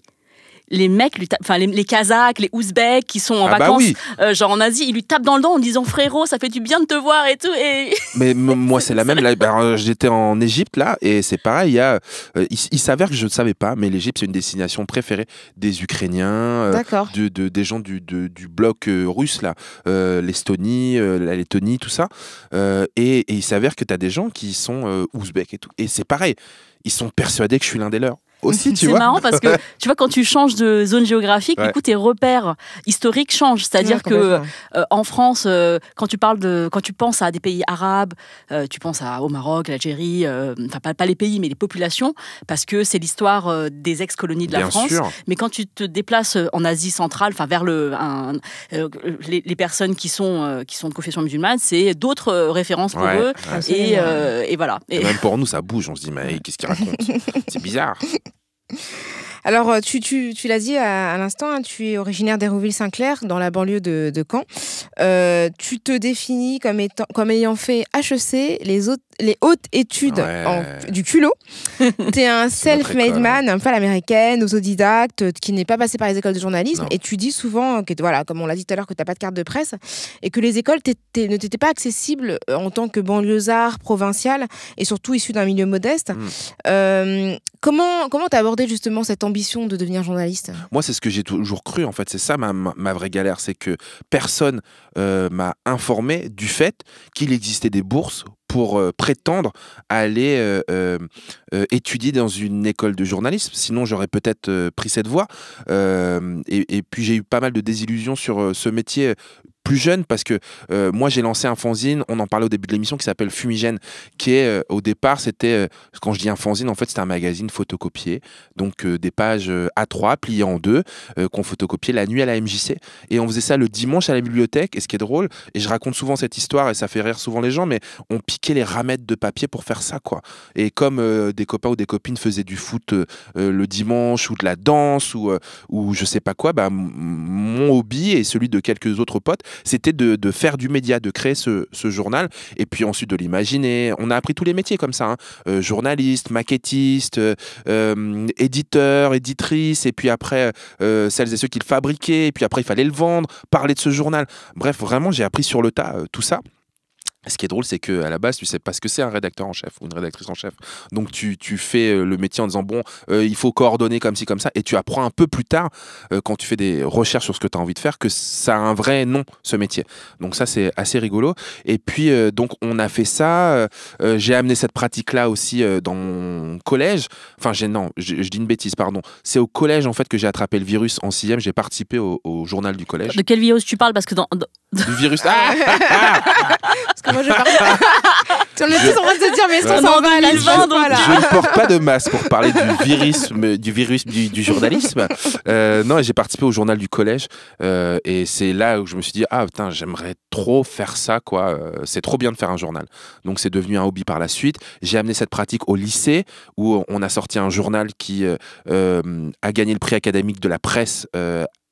les mecs lui enfin les, les Kazakhs les Ouzbeks qui sont en Ah bah vacances oui, euh, genre en Asie ils lui tapent dans le dos en disant frérot ça fait du bien de te voir et tout et mais moi c'est la même. Là, ben, euh, J'étais en Égypte là et c'est pareil. Il, y a, euh, il, s'avère que je ne savais pas, mais l'Égypte c'est une destination préférée des Ukrainiens, euh, de, de- des gens du, de- du bloc euh, russe, là, euh, l'Estonie, euh, la Lettonie, tout ça. Euh, et, et il s'avère que tu as des gens qui sont euh, ouzbeks et tout. Et c'est pareil, ils sont persuadés que je suis l'un des leurs. Aussi, tu c'est marrant parce que tu vois quand tu changes de zone géographique Ouais. du coup tes repères historiques changent c'est-à-dire Ouais, que. Euh, en France, euh, quand tu parles de, quand tu penses à des pays arabes, euh, tu penses à, au Maroc, l'Algérie, euh, enfin pas, pas les pays, mais les populations, parce que c'est l'histoire euh, des ex-colonies de la Bien France. sûr. Mais quand tu te déplaces en Asie centrale, enfin vers le, un- euh, les, les personnes qui sont euh, qui sont de confession musulmane, c'est d'autres références pour Ouais, eux. ouais. Et, euh, et voilà. Et Et- même pour nous, ça bouge. On se dit, mais qu'est-ce qu'il raconte C'est bizarre. Alors, euh, tu, tu, tu l'as dit à, à l'instant, hein, tu es originaire d'Hérouville-Saint-Clair, dans la banlieue de, de Caen. Euh, tu te définis comme, étant, comme ayant fait HEC, les, autres, les hautes études Ouais. en- du culot. tu es un self-made école, man, un peu à l'américaine, autodidacte, euh, qui n'est pas passé par les écoles de journalisme. Non. Et tu dis souvent, que, voilà, comme on l'a dit tout à l'heure, que tu n'as pas de carte de presse et que les écoles ne t'étaient pas accessibles en tant que banlieusard provincial et surtout issu d'un milieu modeste. Mm. Euh, comment comment t'as abordé justement cette ambition de devenir journaliste? Moi, c'est ce que j'ai toujours cru, en fait. C'est ça ma, vraie galère. C'est que personne euh, m'a informé du fait qu'il existait des bourses pour euh, prétendre aller euh, étudier dans une école de journalisme. Sinon, j'aurais peut-être pris cette voie. Et, puis, j'ai eu pas mal de désillusions sur ce métier plus jeune parce que euh, moi j'ai lancé un fanzine, on en parlait au début de l'émission qui s'appelle Fumigène, qui est euh, au départ c'était euh, quand je dis un fanzine en fait c'était un magazine photocopié, donc des pages euh, A3 pliées en deux qu'on photocopiait la nuit à la MJC et on faisait ça le dimanche à la bibliothèque et ce qui est drôle et je raconte souvent cette histoire et ça fait rire souvent les gens mais on piquait les ramettes de papier pour faire ça quoi. Et comme des copains ou des copines faisaient du foot le dimanche ou de la danse ou, ou je sais pas quoi bah, mon hobby et celui de quelques autres potes c'était de, de faire du média de créer ce, ce journal et puis ensuite de l'imaginer on a appris tous les métiers comme ça hein. Euh, journaliste maquettiste euh, euh, éditeur éditrice et puis après celles et ceux qui le fabriquaient, et puis après il fallait le vendre, parler de ce journal. Bref, vraiment, j'ai appris sur le tas tout ça. Ce qui est drôle, c'est que à la base, tu sais pas ce que c'est un rédacteur en chef ou une rédactrice en chef. Donc tu, tu fais euh, le métier en disant bon, euh, il faut coordonner comme ci comme ça, et tu apprends un peu plus tard, euh, quand tu fais des recherches sur ce que tu as envie de faire, que ça a un vrai nom ce métier. Donc ça c'est assez rigolo. Et puis euh, donc on a fait ça. j'ai amené cette pratique-là aussi euh, dans mon collège. Enfin j'ai non, je, je dis une bêtise, pardon. C'est au collège en fait que j'ai attrapé le virus en sixième. J'ai participé au, au journal du collège. De quel virus tu parles? Parce que dans, dans- Du virus. Ah, Parce que moi, je parle. on est tous en train de se dire, mais est-ce qu'on s'en va à la 2020, suite, donc voilà. Je ne porte pas de masque pour parler du virus, du virus du, du journalisme. Euh, non, j'ai participé au journal du collège euh, et c'est là où je me suis dit ah putain j'aimerais trop faire ça quoi. Euh, c'est trop bien de faire un journal. Donc c'est devenu un hobby par la suite. J'ai amené cette pratique au lycée où on a sorti un journal qui euh, a gagné le prix académique de la presse.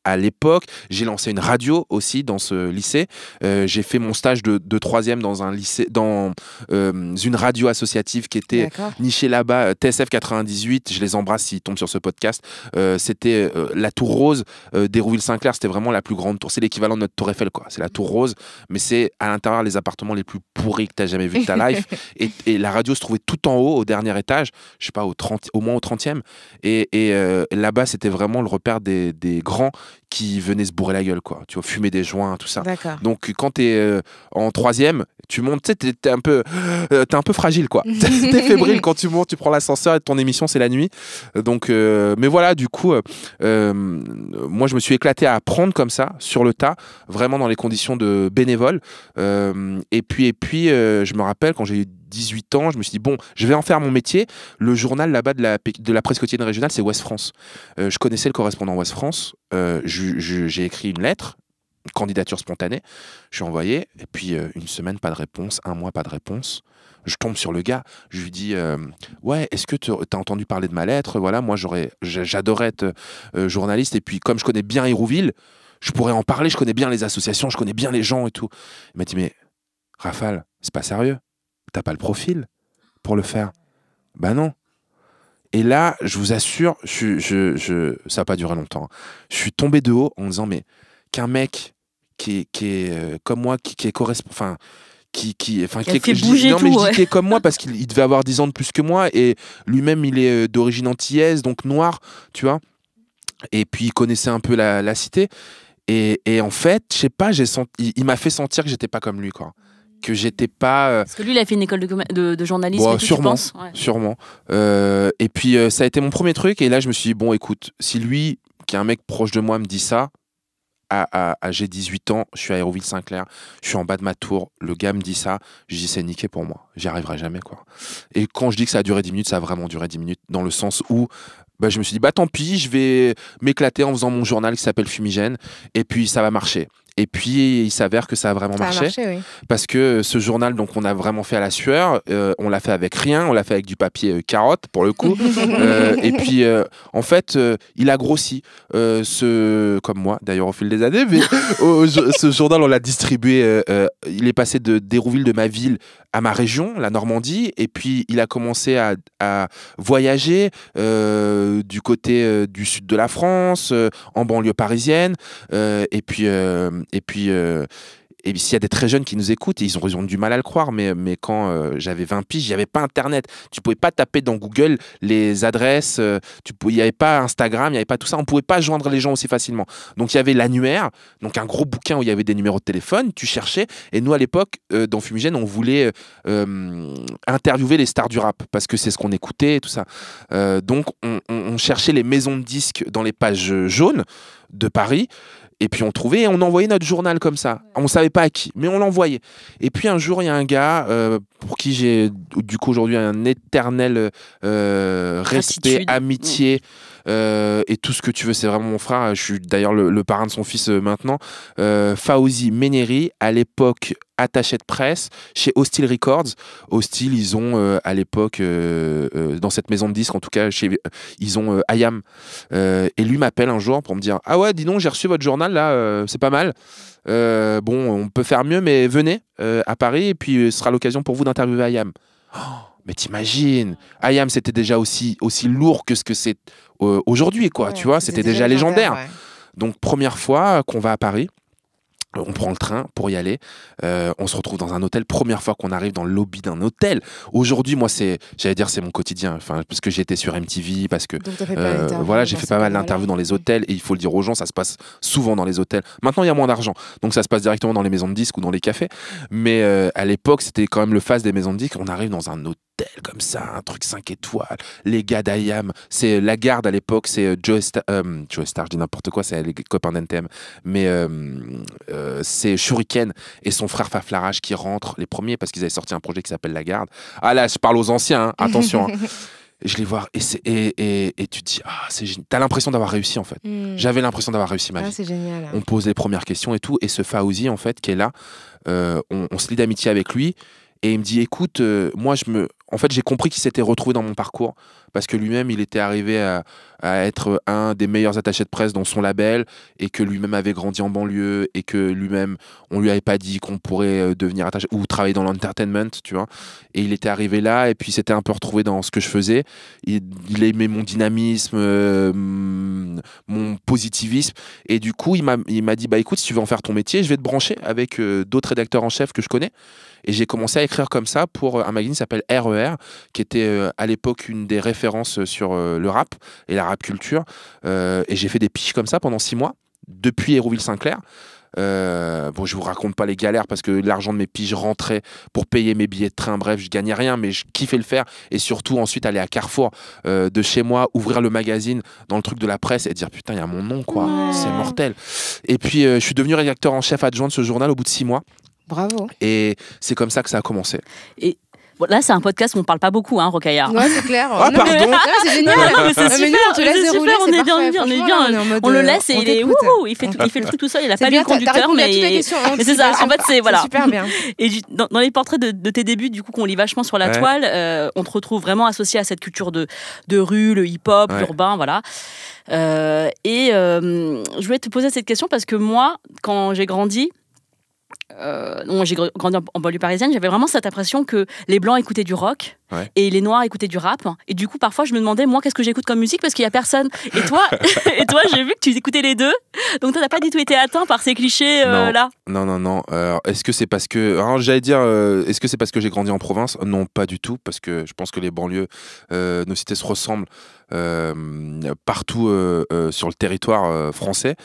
À l'époque, j'ai lancé une radio aussi dans ce lycée. Euh, j'ai fait mon stage de, de troisième dans un lycée, dans euh, une radio associative qui était D'accord. niché là-bas, euh, TSF 98, je les embrasse s'ils tombent sur ce podcast. Euh, c'était la tour rose d'Hérouville-Saint-Clair, c'était vraiment la plus grande tour. C'est l'équivalent de notre tour Eiffel, quoi. C'est la tour rose, mais c'est à l'intérieur les appartements les plus pourris que tu as jamais vu de ta life. et, et la radio se trouvait tout en haut, au dernier étage, je sais pas, au, 30, au moins au 30e. Et, et, là-bas, c'était vraiment le repère des, des grands qui venaient se bourrer la gueule, quoi. Tu vois, fumer des joints, tout ça. Donc quand tu es en troisième, tu montes, tu sais, t'es- un peu, euh, t'es un peu fragile quoi. t'es fébrile quand tu montes, tu prends l'ascenseur et ton émission c'est la nuit. Donc, euh, mais voilà, du coup, euh, euh, moi je me suis éclaté à apprendre comme ça sur le tas, vraiment dans les conditions de bénévole. Euh, et puis et puis, euh, je me rappelle quand j'ai eu 18 ans, je me suis dit, bon, je vais en faire mon métier. Le journal là-bas de la, presse quotidienne régionale, c'est Ouest France. Euh, je connaissais le correspondant Ouest France. Euh, J'ai écrit une lettre, candidature spontanée. Je suis envoyé. Et puis, euh, une semaine, pas de réponse. Un mois, pas de réponse. Je tombe sur le gars. Je lui dis, ouais, est-ce que tu as entendu parler de ma lettre? Voilà, moi, j'adorais être journaliste. Et puis, comme je connais bien Hérouville, je pourrais en parler. Je connais bien les associations, je connais bien les gens et tout. Il m'a dit, mais Rafale, c'est pas sérieux. T'as pas le profil pour le faire. Bah non. Et là, je vous assure, je, je, je- ça n'a pas duré longtemps. Je suis tombé de haut en me disant, mais qu'un mec qui est, qui est euh, comme moi, qui, qui est correspond, enfin, qui, qui, enfin, Qui est- je mais dis ouais. qu'il est comme moi parce qu'il il devait avoir 10 ans de plus que moi et lui-même, il est euh, d'origine antillaise, donc noir, tu vois. Et puis, il connaissait un peu la, la cité. Et, et en fait, je sais pas, j'ai senti, il, il m'a fait sentir que j'étais pas comme lui, quoi. Que j'étais pas. euh, Parce que lui, il a fait une école de, de, de journalisme. Bon, et tout, tu sûrement. Ouais. Sûrement. Euh, et puis, euh, ça a été mon premier truc. Et là, je me suis dit, bon, écoute, si lui, qui est un mec proche de moi, me dit ça, à, à- à- j'ai 18 ans, je suis à Aéroville-Saint-Clair, je suis en bas de ma tour, le gars me dit ça, je dis, c'est niqué pour moi. J'y arriverai jamais, quoi. Et quand je dis que ça a duré 10 minutes, ça a vraiment duré 10 minutes, dans le sens où. bah, je me suis dit, bah tant pis, je vais m'éclater en faisant mon journal qui s'appelle Fumigène, et puis ça va marcher. Et puis, il s'avère que ça a vraiment Ça a marché marché, oui. parce que ce journal, donc, on a vraiment fait à la sueur. euh, on l'a fait avec rien. On l'a fait avec du papier euh, carotte pour le coup. Euh, et puis, en fait, il a grossi. Ce, comme moi, d'ailleurs, au fil des années. Mais au- ce journal, on l'a distribué. il est passé de d'Hérouville, de ma ville, à ma région, la Normandie. Et puis, il a commencé à, à voyager du côté du sud de la France, en banlieue parisienne. Et puis, et puis. euh, s'il y a des très jeunes qui nous écoutent, ils ont, du mal à le croire, mais, quand euh, j'avais 20 piges, il n'y avait pas Internet. Tu pouvais pas taper dans Google les adresses, euh, il n'y avait pas Instagram, il n'y avait pas tout ça. On pouvait pas joindre les gens aussi facilement. Donc il y avait l'annuaire, donc un gros bouquin où il y avait des numéros de téléphone, tu cherchais. Et nous, à l'époque, dans Fumigène, on voulait interviewer les stars du rap, parce que c'est ce qu'on écoutait et tout ça. Donc on, on- on cherchait les maisons de disques dans les pages jaunes de Paris. Et puis on trouvait et on envoyait notre journal comme ça. On savait pas à qui, mais on l'envoyait. Et puis un jour, il y a un gars euh, pour qui j'ai du coup aujourd'hui un éternel euh, respect, amitié euh, et tout ce que tu veux. C'est vraiment mon frère. Je suis d'ailleurs le, parrain de son fils euh, maintenant. Euh, Fauzi Méneri, à l'époque attaché de presse chez Hostile Records. Hostile, ils ont euh, à l'époque, euh, euh, dans cette maison de disques, en tout cas, chez, ils ont euh, IAM. Euh, et lui m'appelle un jour pour me dire Ah ouais, dis donc, j'ai reçu votre journal là, euh, c'est pas mal. Euh, bon, on peut faire mieux, mais venez euh, à Paris et puis euh, ce sera l'occasion pour vous d'interviewer IAM. Oh, mais t'imagines, IAM c'était déjà aussi, aussi lourd que ce que c'est euh, aujourd'hui, quoi. Ouais, tu vois, c'était déjà légendaire. ouais. Donc, première fois qu'on va à Paris, on prend le train pour y aller. Euh, on se retrouve dans un hôtel. Première fois qu'on arrive dans le lobby d'un hôtel. Aujourd'hui, moi, c'est, j'allais dire, c'est mon quotidien. Enfin, parce que j'étais sur MTV, parce que euh, voilà, j'ai fait pas mal d'interviews dans les hôtels et il faut le dire aux gens, ça se passe souvent dans les hôtels. Maintenant, il y a moins d'argent, donc ça se passe directement dans les maisons de disques ou dans les cafés. Mais euh, à l'époque, c'était quand même le face des maisons de disques. On arrive dans un hôtel comme ça, un truc 5 étoiles. Les gars d'IAM, c'est la garde à l'époque, c'est Joe Star, Joe Star, je dis n'importe quoi, c'est les copains d'NTM. Mais euh, c'est Shuriken et son frère Faflarage qui rentrent les premiers parce qu'ils avaient sorti un projet qui s'appelle La Garde. Ah là, je parle aux anciens, hein, attention. hein. Je les vois et, et, et, et tu te dis, ah, c'est génial. T'as l'impression d'avoir réussi en fait. Hmm. J'avais l'impression d'avoir réussi ma Ah, vie. c'est génial. On pose les premières questions et tout. Et ce Fauzi, en fait, qui est là, euh, on, on se lie d'amitié avec lui. Et il me dit, écoute, euh, moi, je me. En fait, j'ai compris qu'il s'était retrouvé dans mon parcours parce que lui-même, il était arrivé à, être un des meilleurs attachés de presse dans son label et que lui-même avait grandi en banlieue et que lui-même, on lui avait pas dit qu'on pourrait euh, devenir attaché ou travailler dans l'entertainment, tu vois. Et il était arrivé là et puis s'était un peu retrouvé dans ce que je faisais. Il, aimait mon dynamisme, euh, mm, mon positivisme. Et du coup, il m'a dit bah écoute, si tu veux en faire ton métier, je vais te brancher avec euh, d'autres rédacteurs en chef que je connais. Et j'ai commencé à écrire comme ça pour un magazine qui s'appelle RER, qui était euh, à l'époque une des références sur euh, le rap et la rap culture. Euh, et j'ai fait des piches comme ça pendant six mois, depuis Hérouville-Saint-Clair. Euh, bon, je vous raconte pas les galères parce que l'argent de mes piges rentrait pour payer mes billets de train. Bref, je gagnais rien, mais je kiffais le faire. Et surtout, ensuite, aller à Carrefour euh, de chez moi, ouvrir le magazine dans le truc de la presse et dire putain, il y a mon nom, quoi. Ouais. C'est mortel. Et puis, euh, je suis devenu rédacteur en chef adjoint de ce journal au bout de six mois. Bravo. Et c'est comme ça que ça a commencé. Bon, là, c'est un podcast où on parle pas beaucoup, hein, Rocaillard. Ouais, c'est clair. Ah, Non, mais- pardon. non, c'est génial. Non, mais c'est Non, nous, super, on te laisse c'est dérouler, super, on est bien, parfait. on est bien. là, on est On le euh, laisse et il est il fait, tout- il fait le truc tout seul, il a pas lu bien, le conducteur, mais. mais c'est ça, en fait, c'est voilà. super bien. Et dans, dans les portraits de, de tes débuts, du coup, qu'on lit vachement sur la Ouais. toile, euh, on te retrouve vraiment associé à cette culture de, de rue, le hip-hop, Ouais. l'urbain, voilà. Euh, et euh, je voulais te poser cette question parce que moi, quand j'ai grandi, euh, non, j'ai gr- grandi en, banlieue parisienne, j'avais vraiment cette impression que les blancs écoutaient du rock Ouais. et les noirs écoutaient du rap. Et du coup, parfois, je me demandais, moi, qu'est-ce que j'écoute comme musique? Parce qu'il y a personne. Et toi, et toi, j'ai vu que tu écoutais les deux. Donc, toi, t'as pas du tout été atteint par ces clichés euh, Non. là? Non, non, non. Euh, est-ce que c'est parce que. J'allais dire, euh, est-ce que c'est parce que j'ai grandi en province? Non, pas du tout, parce que je pense que les banlieues, euh, nos cités se ressemblent euh, partout euh, euh, sur le territoire français.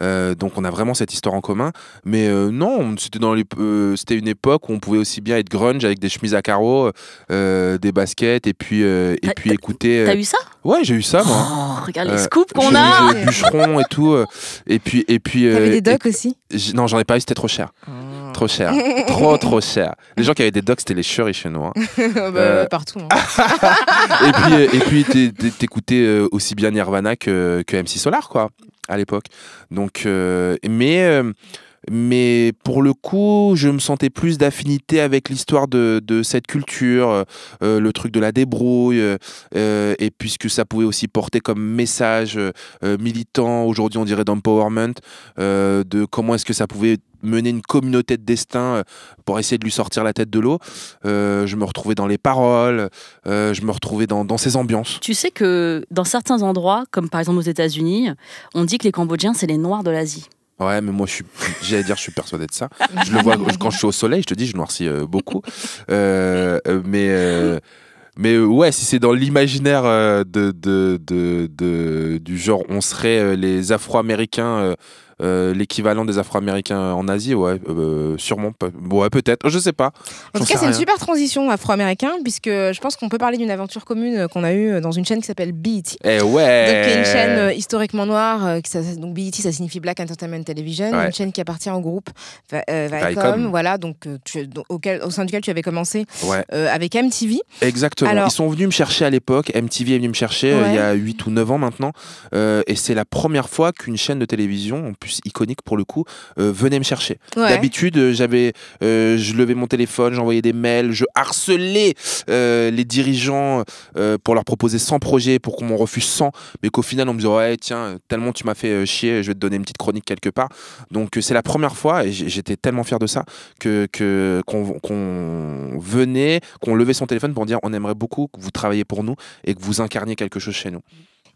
Donc on a vraiment cette histoire en commun. Mais non, c'était dans les, euh, c'était une époque où on pouvait aussi bien être grunge avec des chemises à carreaux, euh, des baskets et puis euh, et puis écouter. euh, T'as eu ça? Ouais, j'ai eu ça moi. Oh, regarde les Euh, scoops qu'on a. eu des bûcherons et tout. euh, et puis et puis. T'avais euh, des docs aussi? Non, j'en ai pas eu, c'était trop cher. Trop cher. trop, trop cher. Les gens qui avaient des docs, c'était les cheurs chez nous. hein. Bah, Euh, Partout. hein. et puis, et puis t'é- t'é- t'écoutais aussi bien Nirvana que, que MC Solar, quoi, à l'époque. Donc, euh, mais, euh, mais pour le coup, je me sentais plus d'affinité avec l'histoire de, cette culture, euh, le truc de la débrouille, euh, euh, et puisque ça pouvait aussi porter comme message militant, aujourd'hui on dirait d'empowerment, de comment est-ce que ça pouvait mener une communauté de destin pour essayer de lui sortir la tête de l'eau. Je me retrouvais dans les paroles, je me retrouvais dans ces ambiances. Tu sais que dans certains endroits, comme par exemple aux États-Unis, on dit que les Cambodgiens, c'est les Noirs de l'Asie. Ouais, mais moi, je j'allais dire, je suis persuadé de ça. Je le vois quand je suis au soleil, je te dis, je noircis euh, beaucoup. Euh, euh, mais, mais ouais, si c'est dans l'imaginaire de, de, de, du genre, on serait les Afro-Américains, euh, l'équivalent des Afro-Américains en Asie, ouais, euh, sûrement. Ouais, peut-être, je sais pas. En tout cas, c'est une super transition afro-américain, puisque je pense qu'on peut parler d'une aventure commune qu'on a eue dans une chaîne qui s'appelle BET. Eh Donc, ouais. qui est une chaîne euh, historiquement noire. qui ça- donc, BET, ça signifie Black Entertainment Television. Ouais. Une chaîne qui appartient au groupe Va- Viacom. Voilà, donc, tu- donc, auquel, au sein duquel tu avais commencé Ouais. avec MTV. Exactement. Alors- Ils sont venus me chercher à l'époque. MTV est venu me chercher il y a 8 ou 9 ans maintenant. Et c'est la première fois qu'une chaîne de télévision, plus iconique pour le coup, euh, venait me chercher. Ouais. D'habitude, euh, j'avais, euh, je levais mon téléphone, j'envoyais des mails, je harcelais euh, les dirigeants pour leur proposer 100 projets, pour qu'on m'en refuse 100, mais qu'au final on me disait ouais tiens tellement tu m'as fait chier, je vais te donner une petite chronique quelque part. Donc c'est la première fois et j'étais tellement fier de ça que que- qu'on qu'on venait, qu'on levait son téléphone pour dire on aimerait beaucoup que vous travailliez pour nous et que vous incarniez quelque chose chez nous.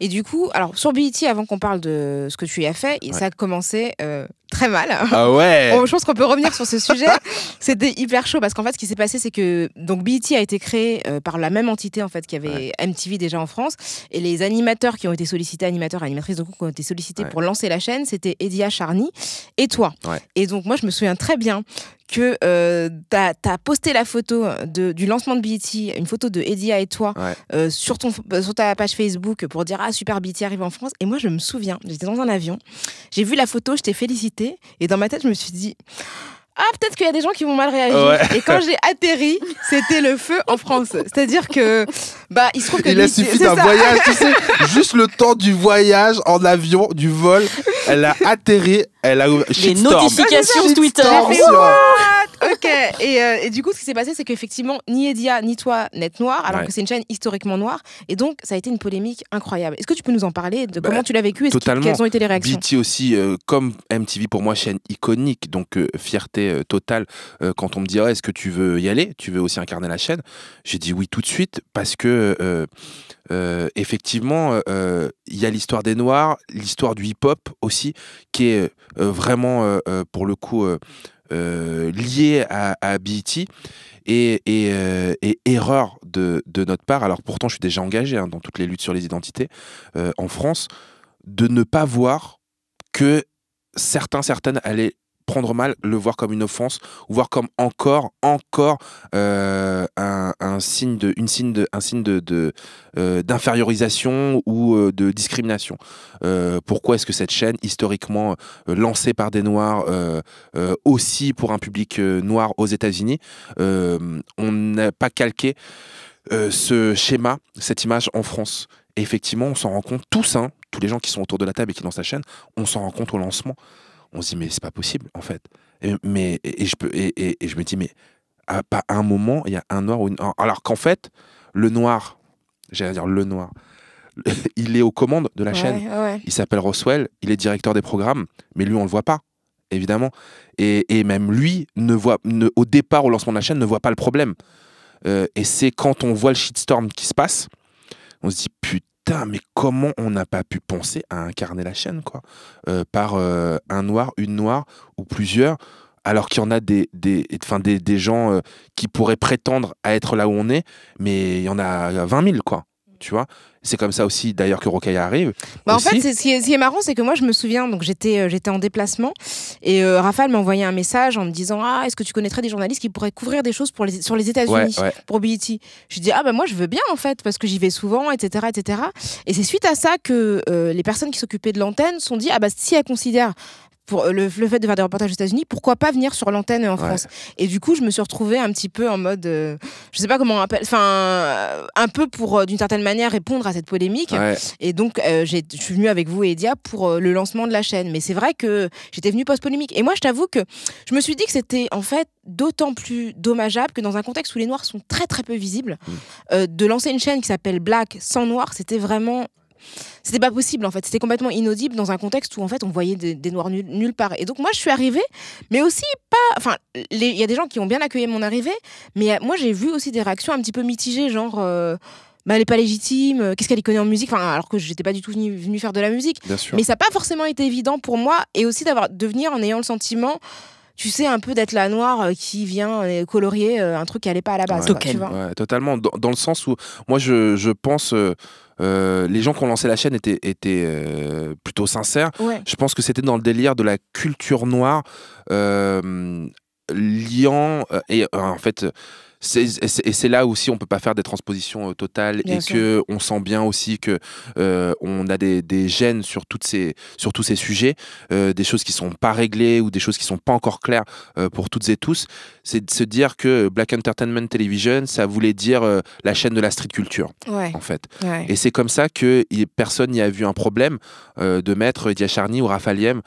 Et du coup, alors sur BET, avant qu'on parle de ce que tu y as fait, Ouais. ça a commencé euh, très mal. Ah ouais. Je pense qu'on peut revenir sur ce sujet. C'était hyper chaud parce qu'en fait, ce qui s'est passé, c'est que donc BET a été créé euh, par la même entité en fait qui avait MTV déjà en France, et les animateurs qui ont été sollicités, animateurs, animatrices de coup, qui ont été sollicités Ouais. pour lancer la chaîne, c'était Edia Charny et toi. Ouais. Et donc moi, je me souviens très bien que euh, tu as, posté la photo de, du lancement de BET, une photo de Edia et toi Ouais. euh, sur, ton, euh, sur ta page Facebook pour dire Ah, super, BET arrive en France. Et moi, je me souviens, j'étais dans un avion, j'ai vu la photo, je t'ai félicité, et dans ma tête, je me suis dit ah, peut-être qu'il y a des gens qui vont mal réagir. Ouais. Et quand j'ai atterri, c'était le feu en France. C'est-à-dire que, bah, il se trouve que. Il a suffi d'un voyage, tu sais, juste le temps du voyage en avion, du vol. Elle a atterri, elle a ouvert. Les notifications Twitter. Ok. Et, euh, et du coup, ce qui s'est passé, c'est qu'effectivement, ni Edia ni toi n'êtes noir, alors Ouais. que c'est une chaîne historiquement noire. Et donc, ça a été une polémique incroyable. Est-ce que tu peux nous en parler de Bah, comment tu l'as vécu et quelles ont été les réactions? BT aussi, euh, comme MTV pour moi, chaîne iconique, donc euh, fierté totale. Quand on me dirait est-ce que tu veux y aller, tu veux aussi incarner la chaîne, j'ai dit oui tout de suite parce que effectivement, il y a l'histoire des Noirs, l'histoire du hip-hop aussi, qui est vraiment pour le coup euh, euh, liée à, à et, euh, et erreur de, de notre part, alors pourtant je suis déjà engagé hein, dans toutes les luttes sur les identités euh, en France, de ne pas voir que certains, certaines allaient prendre mal, le voir comme une offense, voir comme encore, encore euh, un, signe de, une signe de, un signe de, euh, d'infériorisation ou euh, de discrimination. Pourquoi est-ce que cette chaîne, historiquement lancée par des Noirs, aussi pour un public noir aux États-Unis, on n'a pas calqué ce schéma, cette image en France? Effectivement, on s'en rend compte tous, hein, tous les gens qui sont autour de la table et qui lancent la chaîne, on s'en rend compte au lancement. On se dit, mais c'est pas possible, en fait. Et, mais, et, et je peux, et, et- je me dis, mais à, pas un moment, il y a un noir ou une. Alors qu'en fait, le noir, j'allais dire le noir, il est aux commandes de la chaîne. Ouais. Il s'appelle Roswell, il est directeur des programmes, mais lui, on le voit pas, évidemment. Et, et même lui, ne voit, ne, au départ, au lancement de la chaîne, ne voit pas le problème. Euh, et c'est quand on voit le shitstorm qui se passe, on se dit putain, mais comment on n'a pas pu penser à incarner la chaîne, quoi, euh, par euh, un noir, une noire ou plusieurs, alors qu'il y en a des, des, des gens euh, qui pourraient prétendre à être là où on est, mais il y en a 20 000, quoi. Tu vois, c'est comme ça aussi d'ailleurs que Rocaille arrive. Bah, en fait, ce qui, est, ce qui est marrant, c'est que moi, je me souviens, donc j'étais euh, j'étais en déplacement et euh, Raphaël m'a envoyé un message en me disant Ah, est-ce que tu connaîtrais des journalistes qui pourraient couvrir des choses pour les, sur les États-Unis Ouais, ouais. pour BET Je dis Ah, bah moi, je veux bien en fait, parce que j'y vais souvent, etc. etc. Et c'est suite à ça que euh, les personnes qui s'occupaient de l'antenne se sont dit Ah, bah si elles considèrent pour euh, le, le fait de faire des reportages aux États-Unis, pourquoi pas venir sur l'antenne en Ouais. France? Et du coup, je me suis retrouvée un petit peu en mode, euh, je sais pas comment on appelle, enfin, euh, un peu pour euh, d'une certaine manière répondre à cette polémique. Ouais. Et donc, euh, je suis venue avec vous et Edia pour euh, le lancement de la chaîne. Mais c'est vrai que j'étais venue post-polémique. Et moi, je t'avoue que je me suis dit que c'était en fait d'autant plus dommageable que dans un contexte où les Noirs sont très très peu visibles, Mm. euh, de lancer une chaîne qui s'appelle Black sans Noirs, c'était vraiment. C'était pas possible en fait, c'était complètement inaudible dans un contexte où en fait on voyait des, des noirs nulle, nulle part. Et donc moi je suis arrivée, mais aussi pas. Enfin, il y a des gens qui ont bien accueilli mon arrivée, mais euh, moi j'ai vu aussi des réactions un petit peu mitigées, genre. euh, bah, elle est pas légitime, euh, qu'est-ce qu'elle y connaît en musique? Enfin, Alors que j'étais pas du tout venue venue faire de la musique. Bien sûr. Mais ça n'a pas forcément été évident pour moi et aussi d'avoir de venir en ayant le sentiment, tu sais, un peu d'être la noire euh, qui vient euh, colorier euh, un truc qui allait pas à la base. Ouais. quoi, Token. tu vois. Ouais, totalement. Dans, dans le sens où, moi, je, je pense, euh, les gens qui ont lancé la chaîne étaient, étaient euh, plutôt sincères. Ouais. Je pense que c'était dans le délire de la culture noire, euh, liant, et en fait, c'est- et c'est là aussi on peut pas faire des transpositions euh, totales Bien et sûr. que on sent bien aussi que euh, on a des, des gènes sur toutes ces sur tous ces sujets euh, des choses qui sont pas réglées ou des choses qui sont pas encore claires euh, pour toutes et tous c'est de se dire que Black Entertainment Television ça voulait dire la chaîne de la street culture Ouais. en fait ouais. et c'est comme ça que personne n'y a vu un problème de mettre Dia Charny ou Raphaël Yem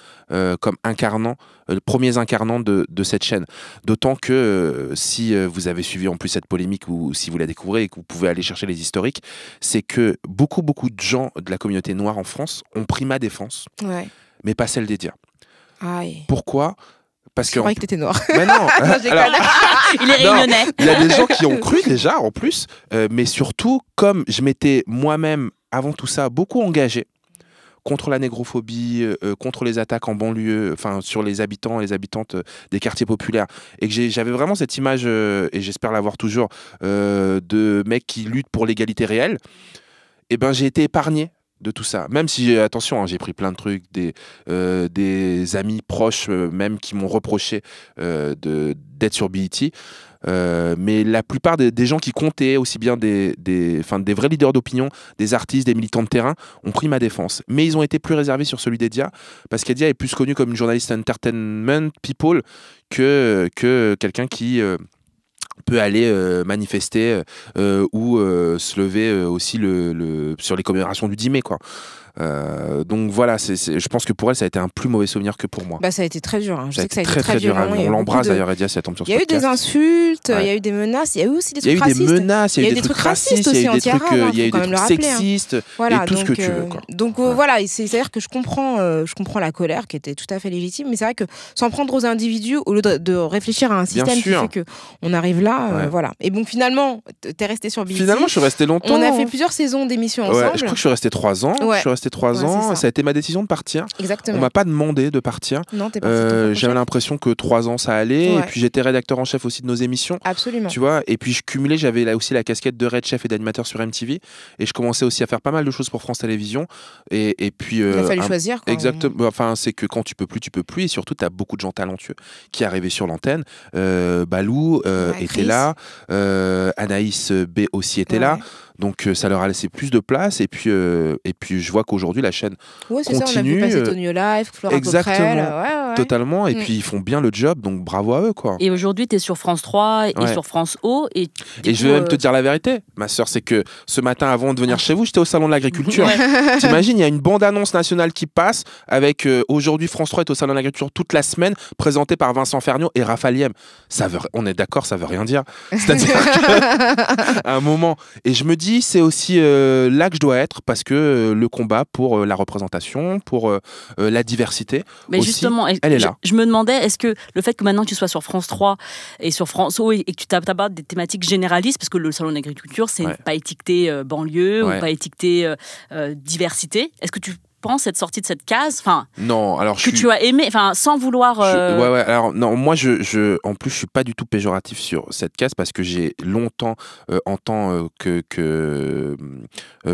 comme incarnant, euh, premiers incarnants de, de cette chaîne. D'autant que euh, si euh, vous avez suivi en plus cette polémique ou si vous la découvrez et que vous pouvez aller chercher les historiques, c'est que beaucoup, beaucoup de gens de la communauté noire en France ont pris ma défense, ouais. mais pas celle des Dia. Aïe. Pourquoi? Parce Je que. croyais que t'étais noir. Mais non, alors, Il est réunionnais. il y a des gens qui ont cru déjà en plus, euh, mais surtout comme je m'étais moi-même avant tout ça beaucoup engagé contre la négrophobie, euh, euh, contre les attaques en banlieue, enfin sur les habitants et les habitantes euh, des quartiers populaires, et que j'avais vraiment cette image, et j'espère l'avoir toujours, de mecs qui luttent pour l'égalité réelle, et ben j'ai été épargné de tout ça. Même si, attention, hein, j'ai pris plein de trucs, des, amis proches même qui m'ont reproché d'être sur BET. Euh, mais la plupart des, gens qui comptaient, aussi bien des, des, des vrais leaders d'opinion, des artistes, des militants de terrain, ont pris ma défense. Mais ils ont été plus réservés sur celui d'Edia, parce qu'Edia est plus connue comme une journaliste entertainment people que, que quelqu'un qui euh, peut aller euh, manifester ou se lever aussi le- sur les commémorations du 10 mai. Quoi. Euh, donc voilà, c'est c'est- je pense que pour elle, ça a été un plus mauvais souvenir que pour moi. Bah, ça a été très dur. hein. Je ça a sais que ça a été été très très dur. hein. On l'embrasse de- d'ailleurs, Edia, si elle tombe sur ce Il y a eu des insultes, il y a eu des menaces, il y a eu aussi des Il y a trucs eu des racistes. menaces, il y a eu des, trucs racistes, il y a eu des aussi trucs, euh, hein, il y a eu des trucs hein. sexistes. Et tout ce que tu veux, euh, donc euh, voilà, c'est-à-dire que je comprends, euh, je comprends la colère qui était tout à fait légitime, mais c'est vrai que sans prendre aux individus, au lieu de, réfléchir à un système qui fait que on arrive là, euh, voilà. Et bon, finalement, t'es resté sur BET. Finalement, je suis resté longtemps. on a fait plusieurs saisons d'émissions Ouais, ensemble. je crois que je suis resté trois ans. Ouais. Je suis resté trois Ouais, ans. ça. Ça. a été ma décision de partir. On Exactement. m'a pas demandé de partir. Non, t'es. Euh, J'avais l'impression que trois ans ça allait. Ouais. Et puis j'étais rédacteur en chef aussi de nos émissions. Absolument. Tu vois, et puis je cumulais, j'avais là aussi la casquette de Red Chef et d'animateur sur MTV, et je commençais aussi à faire pas mal de choses pour France Télévisions. Et, et puis, Il a euh, fallu un- choisir. quoi. Exactement. Enfin, c'est que quand tu peux plus, tu peux plus. Et surtout, tu as beaucoup de gens talentueux qui arrivaient sur l'antenne. Euh, Balou euh, Ouais, était Chris. là. Anaïs B aussi était là. Donc, euh, ça leur a laissé plus de place. Et puis, euh, et puis je vois qu'aujourd'hui, la chaîne, Ouais, c'est ça, on a vu continue, passer euh, Tony Live, Flora exactement. Coquerel, ouais, ouais, ouais. totalement. Et Mm. puis, ils font bien le job. Donc, bravo à eux, quoi. Et aujourd'hui, tu es sur France 3 et Ouais. sur France O. Et, Et je vais même euh, te dire la vérité, ma soeur, c'est que ce matin, avant de venir chez vous, j'étais au salon de l'agriculture. Ouais. T'imagines, il y a une bande-annonce nationale qui passe avec euh, aujourd'hui France 3 est au salon de l'agriculture toute la semaine, présentée par Vincent Ferniaud et Raphaël Liem. Ça veut, on est d'accord, ça veut rien dire. C'est-à-dire qu'à un moment, et je me dis, c'est aussi euh, là que je dois être parce que euh, le combat pour euh, la représentation, pour la diversité, Mais aussi, justement, elle est là. je me demandais, est-ce que le fait que maintenant tu sois sur France 3 et sur France O et, que tu t'ab- t'abordes des thématiques généralistes, parce que le salon d'agriculture, c'est Ouais. pas étiqueté banlieue Ouais. ou pas étiqueté diversité, est-ce que tu penses être sorti de cette case Enfin, non, alors je que suis. tu as aimé, enfin, sans vouloir. Je- euh, ouais, ouais. Alors, non, moi, je, je, en plus, je suis pas du tout péjoratif sur cette case parce que j'ai longtemps, euh, en tant euh, que, que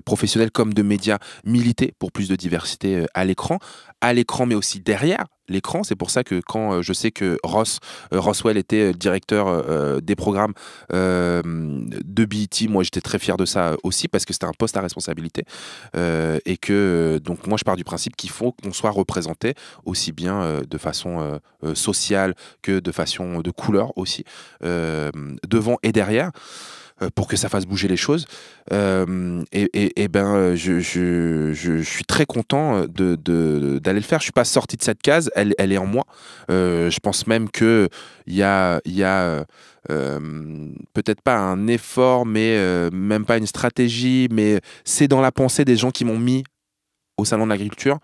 professionnel comme de médias, milité pour plus de diversité à l'écran, à l'écran, mais aussi derrière l'écran. C'est pour ça que quand euh, je sais que Ross, euh, Roswell était euh, directeur des programmes de BET, moi, j'étais très fier de ça aussi parce que c'était un poste à responsabilité et que donc moi, je pars du principe qu'il faut qu'on soit représenté aussi bien de façon sociale que de façon de couleur aussi, devant et derrière, pour que ça fasse bouger les choses. Euh, et, ben, euh, je, suis très content d'aller le faire. Je suis pas sorti de cette case, elle, est en moi. Euh, je pense même que il y a, euh, peut-être pas un effort, mais euh, même pas une stratégie, mais c'est dans la pensée des gens qui m'ont mis au salon de l'agriculture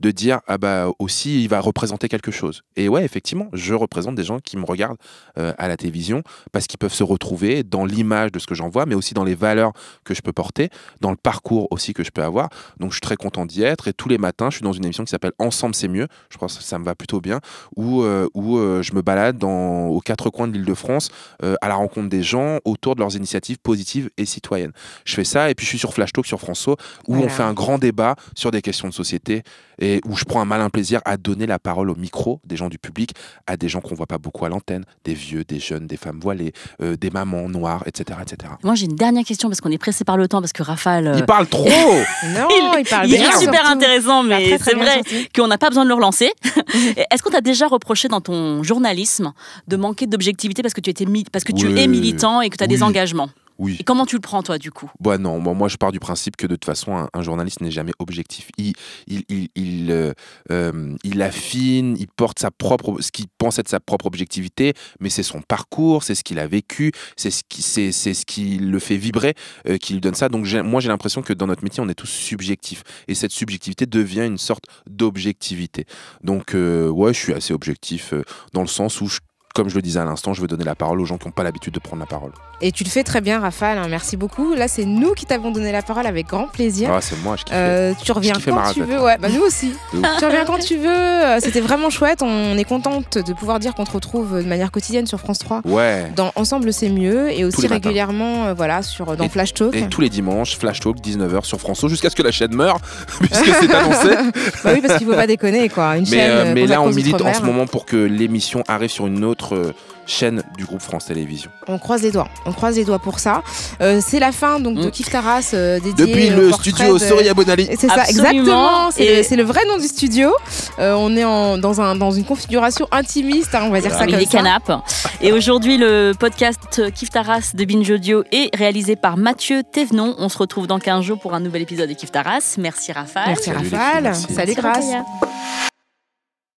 de dire ah bah aussi il va représenter quelque chose. Et ouais effectivement je représente des gens qui me regardent euh, à la télévision parce qu'ils peuvent se retrouver dans l'image de ce que j'envoie mais aussi dans les valeurs que je peux porter dans le parcours aussi que je peux avoir. Donc je suis très content d'y être et tous les matins je suis dans une émission qui s'appelle Ensemble c'est mieux. Je pense que ça me va plutôt bien où, euh, où euh, je me balade dans, aux quatre coins de l'île de France euh, à la rencontre des gens autour de leurs initiatives positives et citoyennes. Je fais ça et puis je suis sur Flash Talk sur France O où Voilà. on fait un grand débat sur des questions de société et où je prends un malin plaisir à donner la parole au micro des gens du public, à des gens qu'on voit pas beaucoup à l'antenne, des vieux, des jeunes, des femmes voilées, euh, des mamans noires, etc. etc. Moi, j'ai une dernière question parce qu'on est pressé par le temps, parce que Raphaël. euh, Il parle trop Non, il, parle il bien. est super surtout. intéressant, Il mais c'est vrai qu'on n'a pas besoin de le relancer. Est-ce qu'on t'a déjà reproché dans ton journalisme de manquer d'objectivité parce que tu, étais mi- parce que tu Oui. es militant et que tu as des engagements? Oui. Et comment tu le prends, toi, du coup? Bah non, moi, moi je pars du principe que de toute façon un, un journaliste n'est jamais objectif. Il, il, il, il, euh, euh, il affine, il porte sa propre, ce qu'il pense être sa propre objectivité, mais c'est son parcours, c'est ce qu'il a vécu, c'est ce qui, c'est, c'est ce qui le fait vibrer, euh, qui lui donne ça. Donc moi j'ai l'impression que dans notre métier on est tous subjectifs et cette subjectivité devient une sorte d'objectivité. Donc ouais, je suis assez objectif dans le sens où je- comme je le disais à l'instant, je veux donner la parole aux gens qui n'ont pas l'habitude de prendre la parole. Et tu le fais très bien, Raphaël. hein, merci beaucoup. Là, c'est nous qui t'avons donné la parole avec grand plaisir. Ah, c'est moi, je kiffe. Euh, tu reviens quand tu veux. Ouais, bah nous aussi. Tu reviens quand tu veux. C'était vraiment chouette. On est contente de pouvoir dire qu'on te retrouve de manière quotidienne sur France 3. Ouais. Dans Ensemble, c'est mieux. Et aussi régulièrement euh, voilà, sur, dans Et- Flash Talk. Et tous les dimanches, Flash Talk, 19h sur France 2, jusqu'à ce que la chaîne meure, puisque c'est annoncé. bah oui, parce qu'il faut pas déconner, quoi. Une mais chaîne. euh, mais là, on milite en ce moment pour que l'émission arrive sur une autre euh, chaîne du groupe France Télévisions. On croise les doigts. On croise les doigts pour ça. Euh, c'est la fin donc de Mm. Kif Taras euh, dédié Depuis au le portrait studio de- Soria Bonali. C'est ça, exactement. C'est Et- le, vrai nom du studio. Euh, on est en, dans, un, dans une configuration intimiste, hein, on va dire ça Avec comme des ça. canapes. Et aujourd'hui, le podcast Kif Taras de Binge Audio est réalisé par Mathieu Thévenon. On se retrouve dans 15 jours pour un nouvel épisode de Kif Taras. Merci Raphaël. Merci Salut Raphaël. merci. Salut Merci, Grâce.